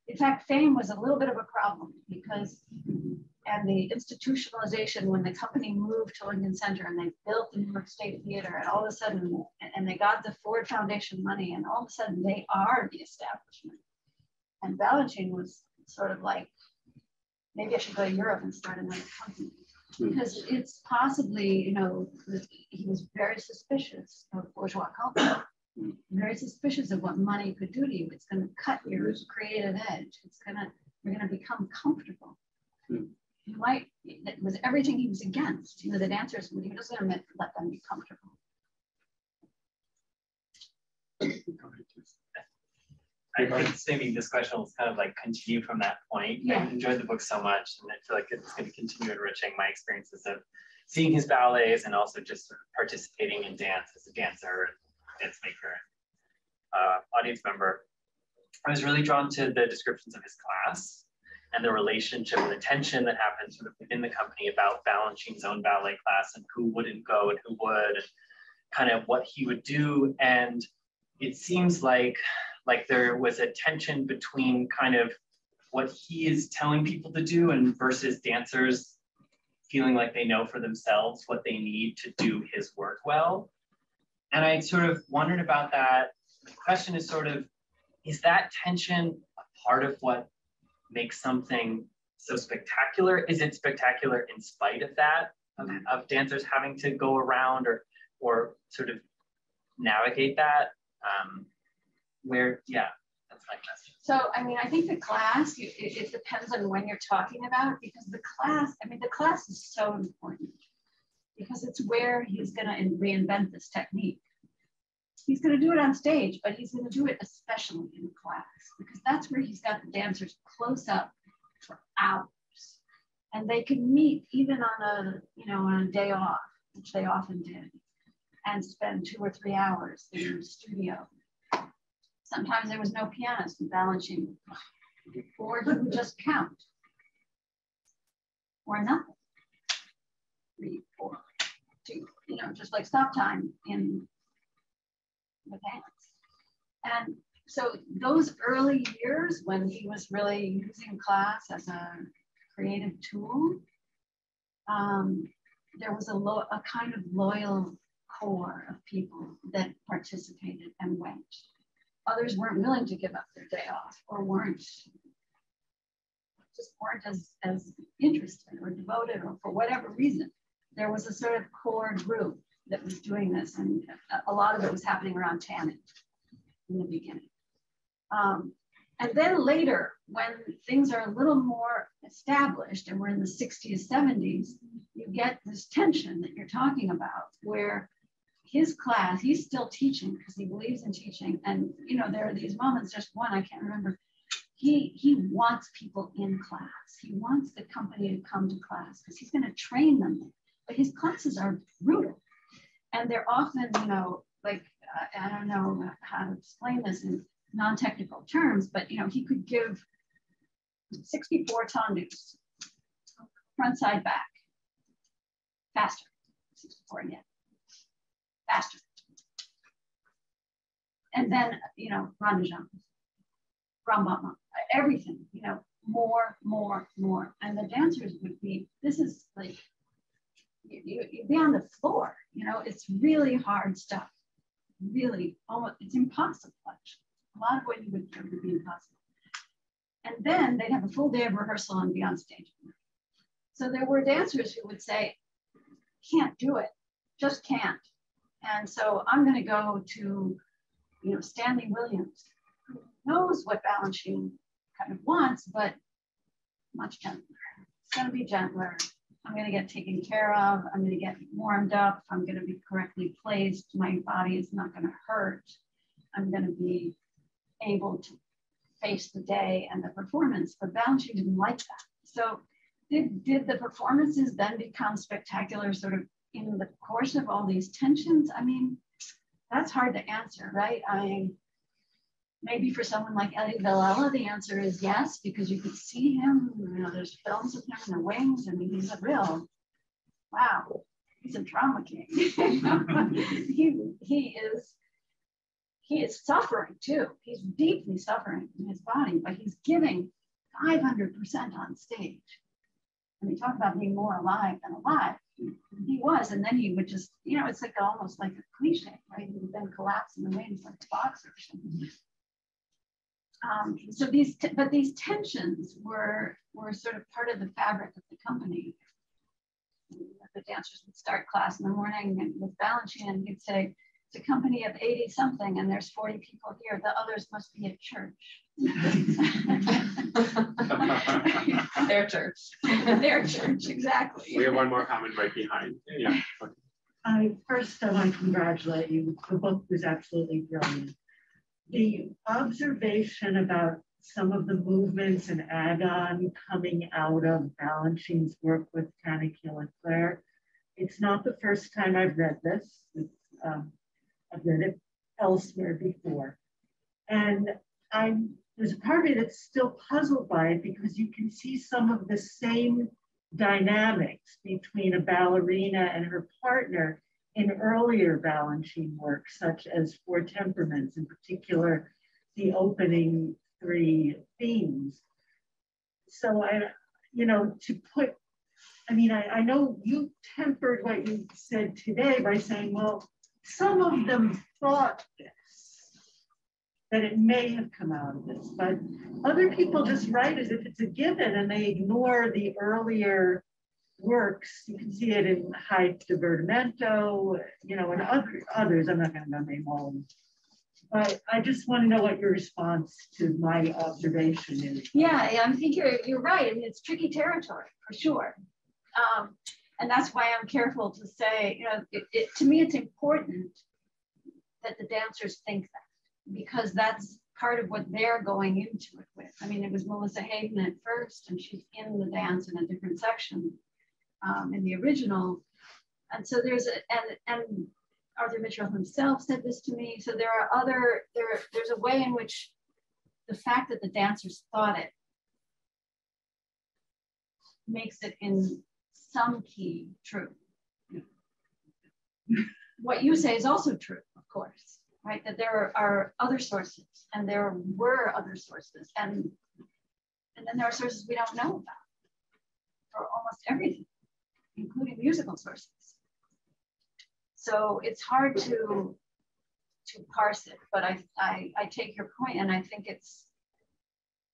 in fact, fame was a little bit of a problem because, and the institutionalization, when the company moved to Lincoln Center and they built the New York State Theater and all of a sudden, and they got the Ford Foundation money and all of a sudden they are the establishment. And Balanchine was sort of like, maybe I should go to Europe and start another company.
Hmm.
Because it's possibly, you know, he was very suspicious of bourgeois culture,
Hmm.
very suspicious of what money could do to you. It's going to cut your creative edge. It's going to, you're going to become comfortable.
Hmm.
You might, that was everything he was against. You know, the dancers, he was going to let them be comfortable.
I think maybe this question will kind of like continue from that point. I enjoyed the book so much, and I feel like it's going to continue enriching my experiences of seeing his ballets and also just sort of participating in dance as a dancer and dance maker and uh, audience member. I was really drawn to the descriptions of his class and the relationship and the tension that happened sort of within the company about balancing his own ballet class and who wouldn't go and who would, and kind of what he would do. And it seems like like there was a tension between kind of what he is telling people to do and versus dancers feeling like they know for themselves what they need to do his work well. And I sort of wondered about that. The question is sort of, is that tension a part of what makes something so spectacular? Is it spectacular in spite of that, of, of dancers having to go around or, or sort of navigate that? Um, where, yeah, that's my question.
So, I mean, I think the class, you- it, it depends on when you're talking about, because the class, I mean, the class is so important. Because it's where he's gonna reinvent this technique. He's gonna do it on stage, but he's gonna do it especially in class, because that's where he's got the dancers close up for hours. And they can meet even on a, you know, on a day off, which they often did, and spend two or three hours in the studio. Sometimes there was no pianist in Balanchine, or he would just count. or nothing. Three, four, two, you know, just like stop time in the dance. And so those early years when he was really using class as a creative tool, um, there was a, a kind of loyal core of people that participated and went. Others weren't willing to give up their day off or weren't just weren't as, as interested or devoted or for whatever reason. There was a sort of core group that was doing this and a lot of it was happening around Tanny in the beginning. Um, and then later, when things are a little more established and we're in the 60s, 70s, you get this tension that you're talking about where his class, he's still teaching because he believes in teaching. And, you know, there are these moments, just one, I can't remember. He, he wants people in class. He wants the company to come to class because he's going to train them. But his classes are brutal. And they're often, you know, like, uh, I don't know how to explain this in non-technical terms, but, you know, he could give 64 tendus, front side back, faster, 64 again faster. And then, you know, the jump, everything, you know, more, more, more. And the dancers would be, this is like, you, you'd be on the floor, you know, it's really hard stuff. Really, almost, it's impossible, actually. A lot of what you would do would be impossible. And then they'd have a full day of rehearsal and be on stage. So there were dancers who would say, can't do it, just can't. And so I'm going to go to, you know, Stanley Williams, who knows what Balanchine kind of wants, but much gentler. It's going to be gentler. I'm going to get taken care of. I'm going to get warmed up. I'm going to be correctly placed. My body is not going to hurt. I'm going to be able to face the day and the performance. But Balanchine didn't like that. So did, did the performances then become spectacular sort of in the course of all these tensions? I mean, that's hard to answer, right? I mean, maybe for someone like Eddie Villella, the answer is yes, because you could see him, you know, there's films of him in the wings. I mean, he's a real, wow, he's a drama king. he, he is, he is suffering too. He's deeply suffering in his body, but he's giving 500% on stage. And we talk about being more alive than alive he was, and then he would just, you know, it's like almost like a cliche, right? He would then collapse in the wings like a boxer. Or something. Um, so these, but these tensions were were sort of part of the fabric of the company. The dancers would start class in the morning and with Balanchine, and he'd say, "It's a company of 80 something, and there's 40 people here. The others must be at church."
Their church.
Their church, exactly.
We have one more comment right behind. Yeah.
I first I want to congratulate you. The book was absolutely brilliant. The observation about some of the movements and agon coming out of Balanchine's work with Tanaquil Le Clercq. It's not the first time I've read this. Um, I've read it elsewhere before. And I'm there's a part of me that's still puzzled by it because you can see some of the same dynamics between a ballerina and her partner in earlier Balanchine work, such as Four Temperaments, in particular, the opening three themes. So I, you know, to put, I mean, I, I know you tempered what you said today by saying, well, some of them thought this that it may have come out of this, but other people just write as if it's a given and they ignore the earlier works. You can see it in Haieff Divertimento, you know, and other others. I'm not going to name all of them. But I just want to know what your response to my observation is.
Yeah, I think you're, you're right. I mean, it's tricky territory for sure. Um, and that's why I'm careful to say, you know, it, it, to me, it's important that the dancers think that because that's part of what they're going into it with. I mean, it was Melissa Hayden at first, and she's in the dance in a different section um, in the original. And so there's a, and, and Arthur Mitchell himself said this to me. So there are other, there, there's a way in which the fact that the dancers thought it makes it in some key true. What you say is also true, of course, right? That there are other sources and there were other sources and and then there are sources we don't know about for almost everything, including musical sources. So it's hard to to parse it, but I, I, I take your point and I think it's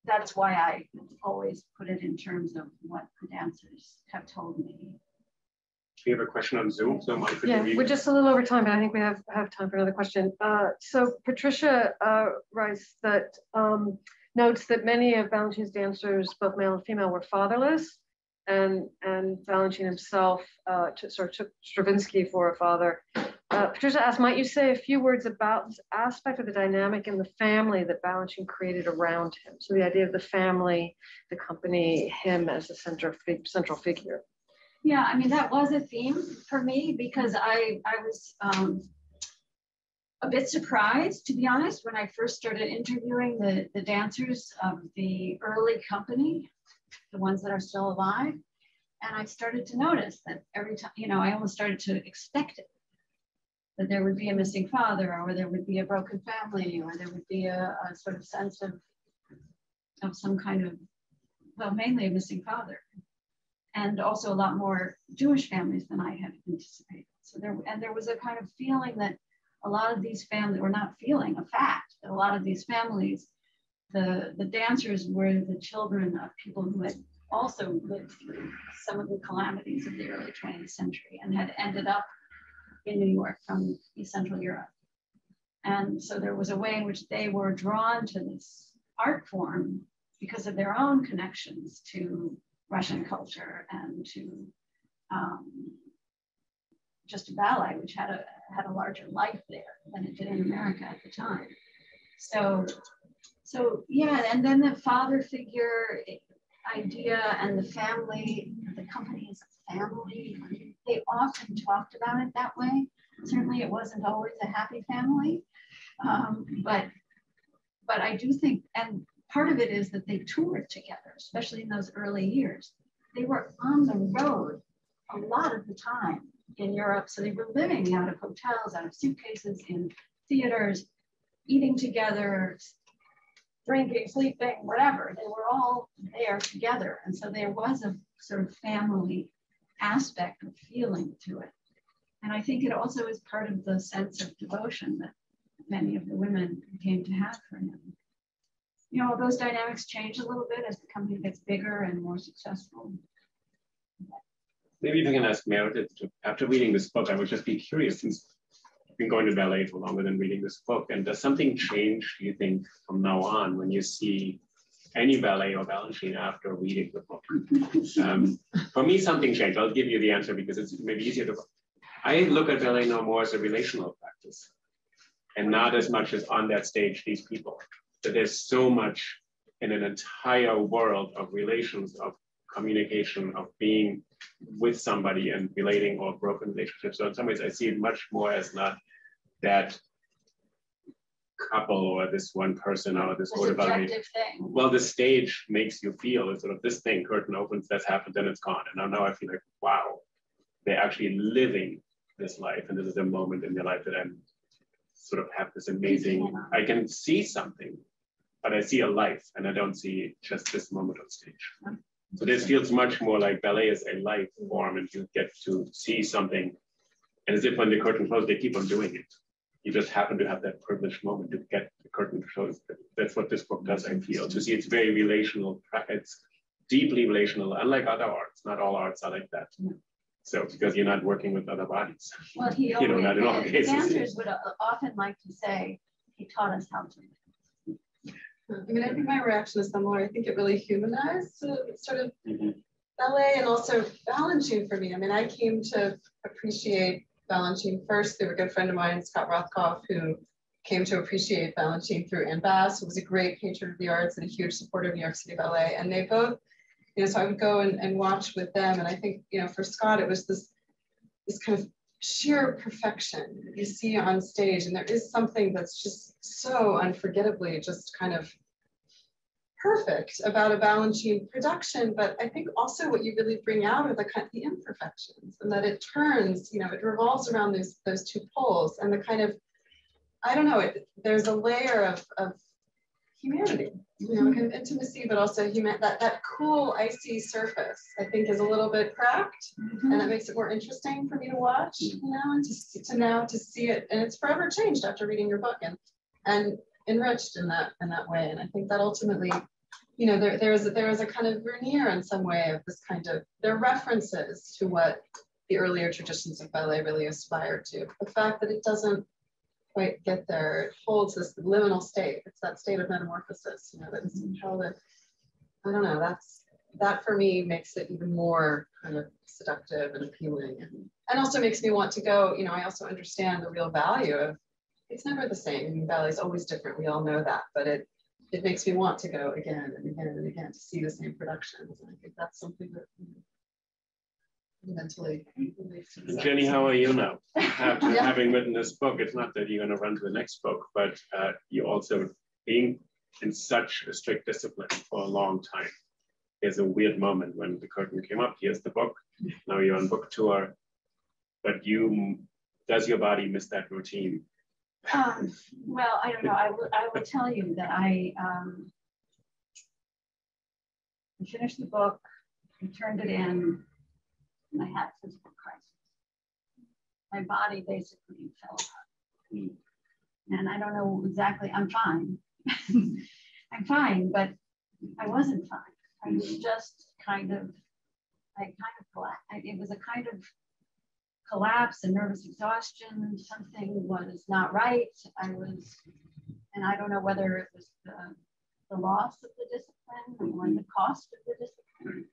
that's why I always put it in terms of what the dancers have told me.
We have a question on Zoom, so Mike, could
Yeah,
read?
we're just a little over time, but I think we have, have time for another question. Uh, so Patricia uh, writes that um, notes that many of Balanchine's dancers, both male and female, were fatherless. And, and Balanchine himself uh, sort of took Stravinsky for a father. Uh, Patricia asked, might you say a few words about this aspect of the dynamic in the family that Balanchine created around him? So the idea of the family, the company, him as a center, central figure.
Yeah, I mean, that was a theme for me because I, I was um, a bit surprised, to be honest, when I first started interviewing the, the dancers of the early company, the ones that are still alive. And I started to notice that every time, you know, I almost started to expect it that there would be a missing father or there would be a broken family or there would be a, a sort of sense of, of some kind of, well, mainly a missing father and also a lot more Jewish families than I had anticipated. So there, and there was a kind of feeling that a lot of these families were not feeling a fact that a lot of these families, the, the dancers were the children of people who had also lived through some of the calamities of the early 20th century and had ended up in New York from East Central Europe. And so there was a way in which they were drawn to this art form because of their own connections to Russian culture and to um, just a ballet, which had a had a larger life there than it did in America at the time. So, so yeah, and then the father figure idea and the family, the company is a family. They often talked about it that way. Certainly, it wasn't always a happy family, um, but but I do think, and part of it is that they toured together, especially in those early years. They were on the road a lot of the time in Europe. So they were living out of hotels, out of suitcases, in theaters, eating together, drinking, sleeping, whatever. They were all there together. And so there was a sort of family aspect of feeling to it. And I think it also is part of the sense of devotion that many of the women came to have for him you know, those dynamics change a little bit as the company gets bigger and more successful.
Maybe if I can ask Meredith, to, after reading this book, I would just be curious since you've been going to ballet for longer than reading this book. And does something change, do you think, from now on when you see any ballet or Balanchine after reading the book? Um, for me, something changed. I'll give you the answer because it's maybe easier to. I look at ballet no more as a relational practice and not as much as on that stage, these people that there's so much in an entire world of relations, of communication, of being with somebody and relating or broken relationships. So in some ways, I see it much more as not that couple or this one person or this
thing.
Well, the stage makes you feel it's sort of this thing, curtain opens, that's happened, then it's gone. And now I feel like, wow, they're actually living this life. And this is a moment in their life that I'm sort of have this amazing, I can see something but I see a life and I don't see just this moment on stage. So this feels much more like ballet is a life form and you get to see something. And as if when the curtain closes, they keep on doing it. You just happen to have that privileged moment to get the curtain to closed. That's what this book does, I feel. To see it's very relational, it's deeply relational, unlike other arts. Not all arts are like that. So because you're not working with other bodies.
Well, he always, you know, not in all cases. Dancers would often like to say, he taught us how to
I mean, I think my reaction is similar. I think it really humanized sort of mm-hmm. ballet and also Balanchine for me. I mean, I came to appreciate Balanchine first through a good friend of mine, Scott Rothkopf, who came to appreciate Balanchine through Anne Bass, who was a great patron of the arts and a huge supporter of New York City Ballet. And they both, you know, so I would go and, and watch with them. And I think, you know, for Scott, it was this, this kind of sheer perfection you see on stage. And there is something that's just so unforgettably just kind of perfect about a Balanchine production, but I think also what you really bring out are the kind the imperfections and that it turns, you know, it revolves around those those two poles and the kind of, I don't know, it, there's a layer of, of humanity, you know, kind of intimacy, but also human that that cool icy surface, I think is a little bit cracked
Mhm.
and that makes it more interesting for me to watch, you know, and to, see- to now to see it, and it's forever changed after reading your book and and enriched in that in that way. And I think that ultimately, you know, there there is a, there is a kind of veneer in some way of this kind of there are references to what the earlier traditions of ballet really aspired to. The fact that it doesn't quite get there, it holds this liminal state. It's that state of metamorphosis, you know, that is mm-hmm. held it. I don't know, that's that for me makes it even more kind of seductive and appealing and, and also makes me want to go, you know, I also understand the real value of it's never the same. I mean, ballet is always different. We all know that, but it it makes me want to go again and again and again to see the same productions. And I think that's something that mentally relates to
And
myself.
Jenny, how are you now? After
Yeah.
having written this book, it's not that you're going to run to the next book, but uh, you also being in such a strict discipline for a long time. There's a weird moment when the curtain came up. Here's the book. Now you're on book tour, but you does your body miss that routine?
Um, well, I don't know. I will, I will tell you that I, um, I finished the book, I turned it in, and I had physical crisis. My body basically fell apart. And I don't know exactly, I'm fine. I'm fine, but I wasn't fine. I was just kind of, I kind of collapsed. It was a kind of collapse and nervous exhaustion. Something was not right. I was, and I don't know whether it was the, the loss of the discipline or the cost of the discipline,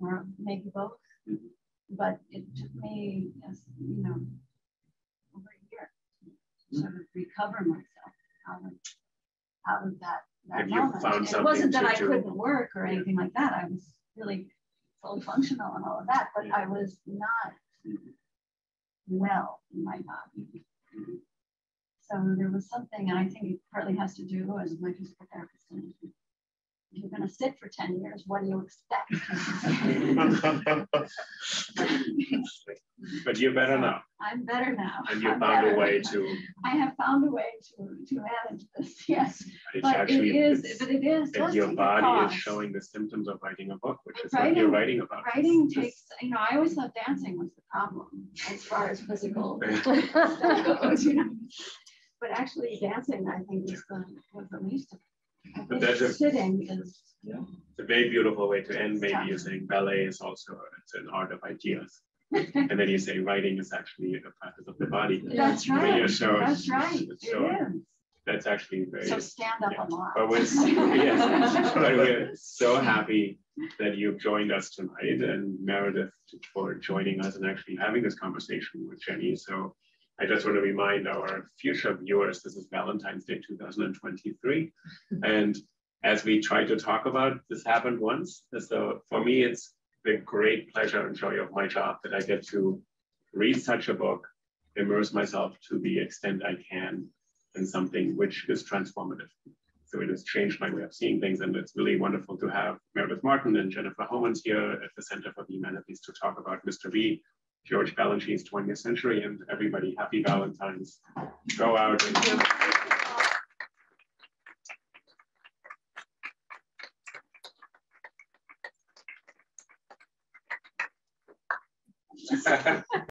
or maybe both. But it took me, as you know, over a year to sort of recover myself out of, out of that, that moment. it wasn't that I
do?
couldn't work or anything like that. I was really fully functional and all of that, but
Yeah.
I was not well in my body. So there was something, and I think it partly has to do, as my physical therapist you're going to sit for 10 years, what do you expect?
but you're better now,
I'm better now.
and you
I'm
found a way to.
I have found a way to, to manage this, yes.
It's
But
actually
is,
it's-
but it is,
and your body is showing the symptoms of writing a book, which is
Writing-
what you're writing about.
Writing takes, you know, I always thought dancing was the problem as far as physical stuff goes, you know. But actually dancing, I think, was the, was the least. of it.
But that's a-
Sitting is,
It's a very beautiful way to end. Maybe
Yeah.
you're saying ballet is also it's an art of ideas, and then you say writing is actually a practice of the body.
that's right,
you show-
that's right, it is.
That's actually very.
So stand up
yeah.
a lot.
But we're, yes, but we're so happy that you've joined us tonight and Meredith for joining us and actually having this conversation with Jenny. So I just want to remind our future viewers, this is Valentine's Day 2023. Mm-hmm. And as we try to talk about, this happened once. So for me, it's the great pleasure and joy of my job that I get to read such a book, immerse myself to the extent I can in something which is transformative. So it has changed my way of seeing things, and it's really wonderful to have Meredith Martin and Jennifer Homans here at the Center for the Humanities to talk about Mr. B, George Balanchine's 20th century, and everybody, happy Valentine's. Go out and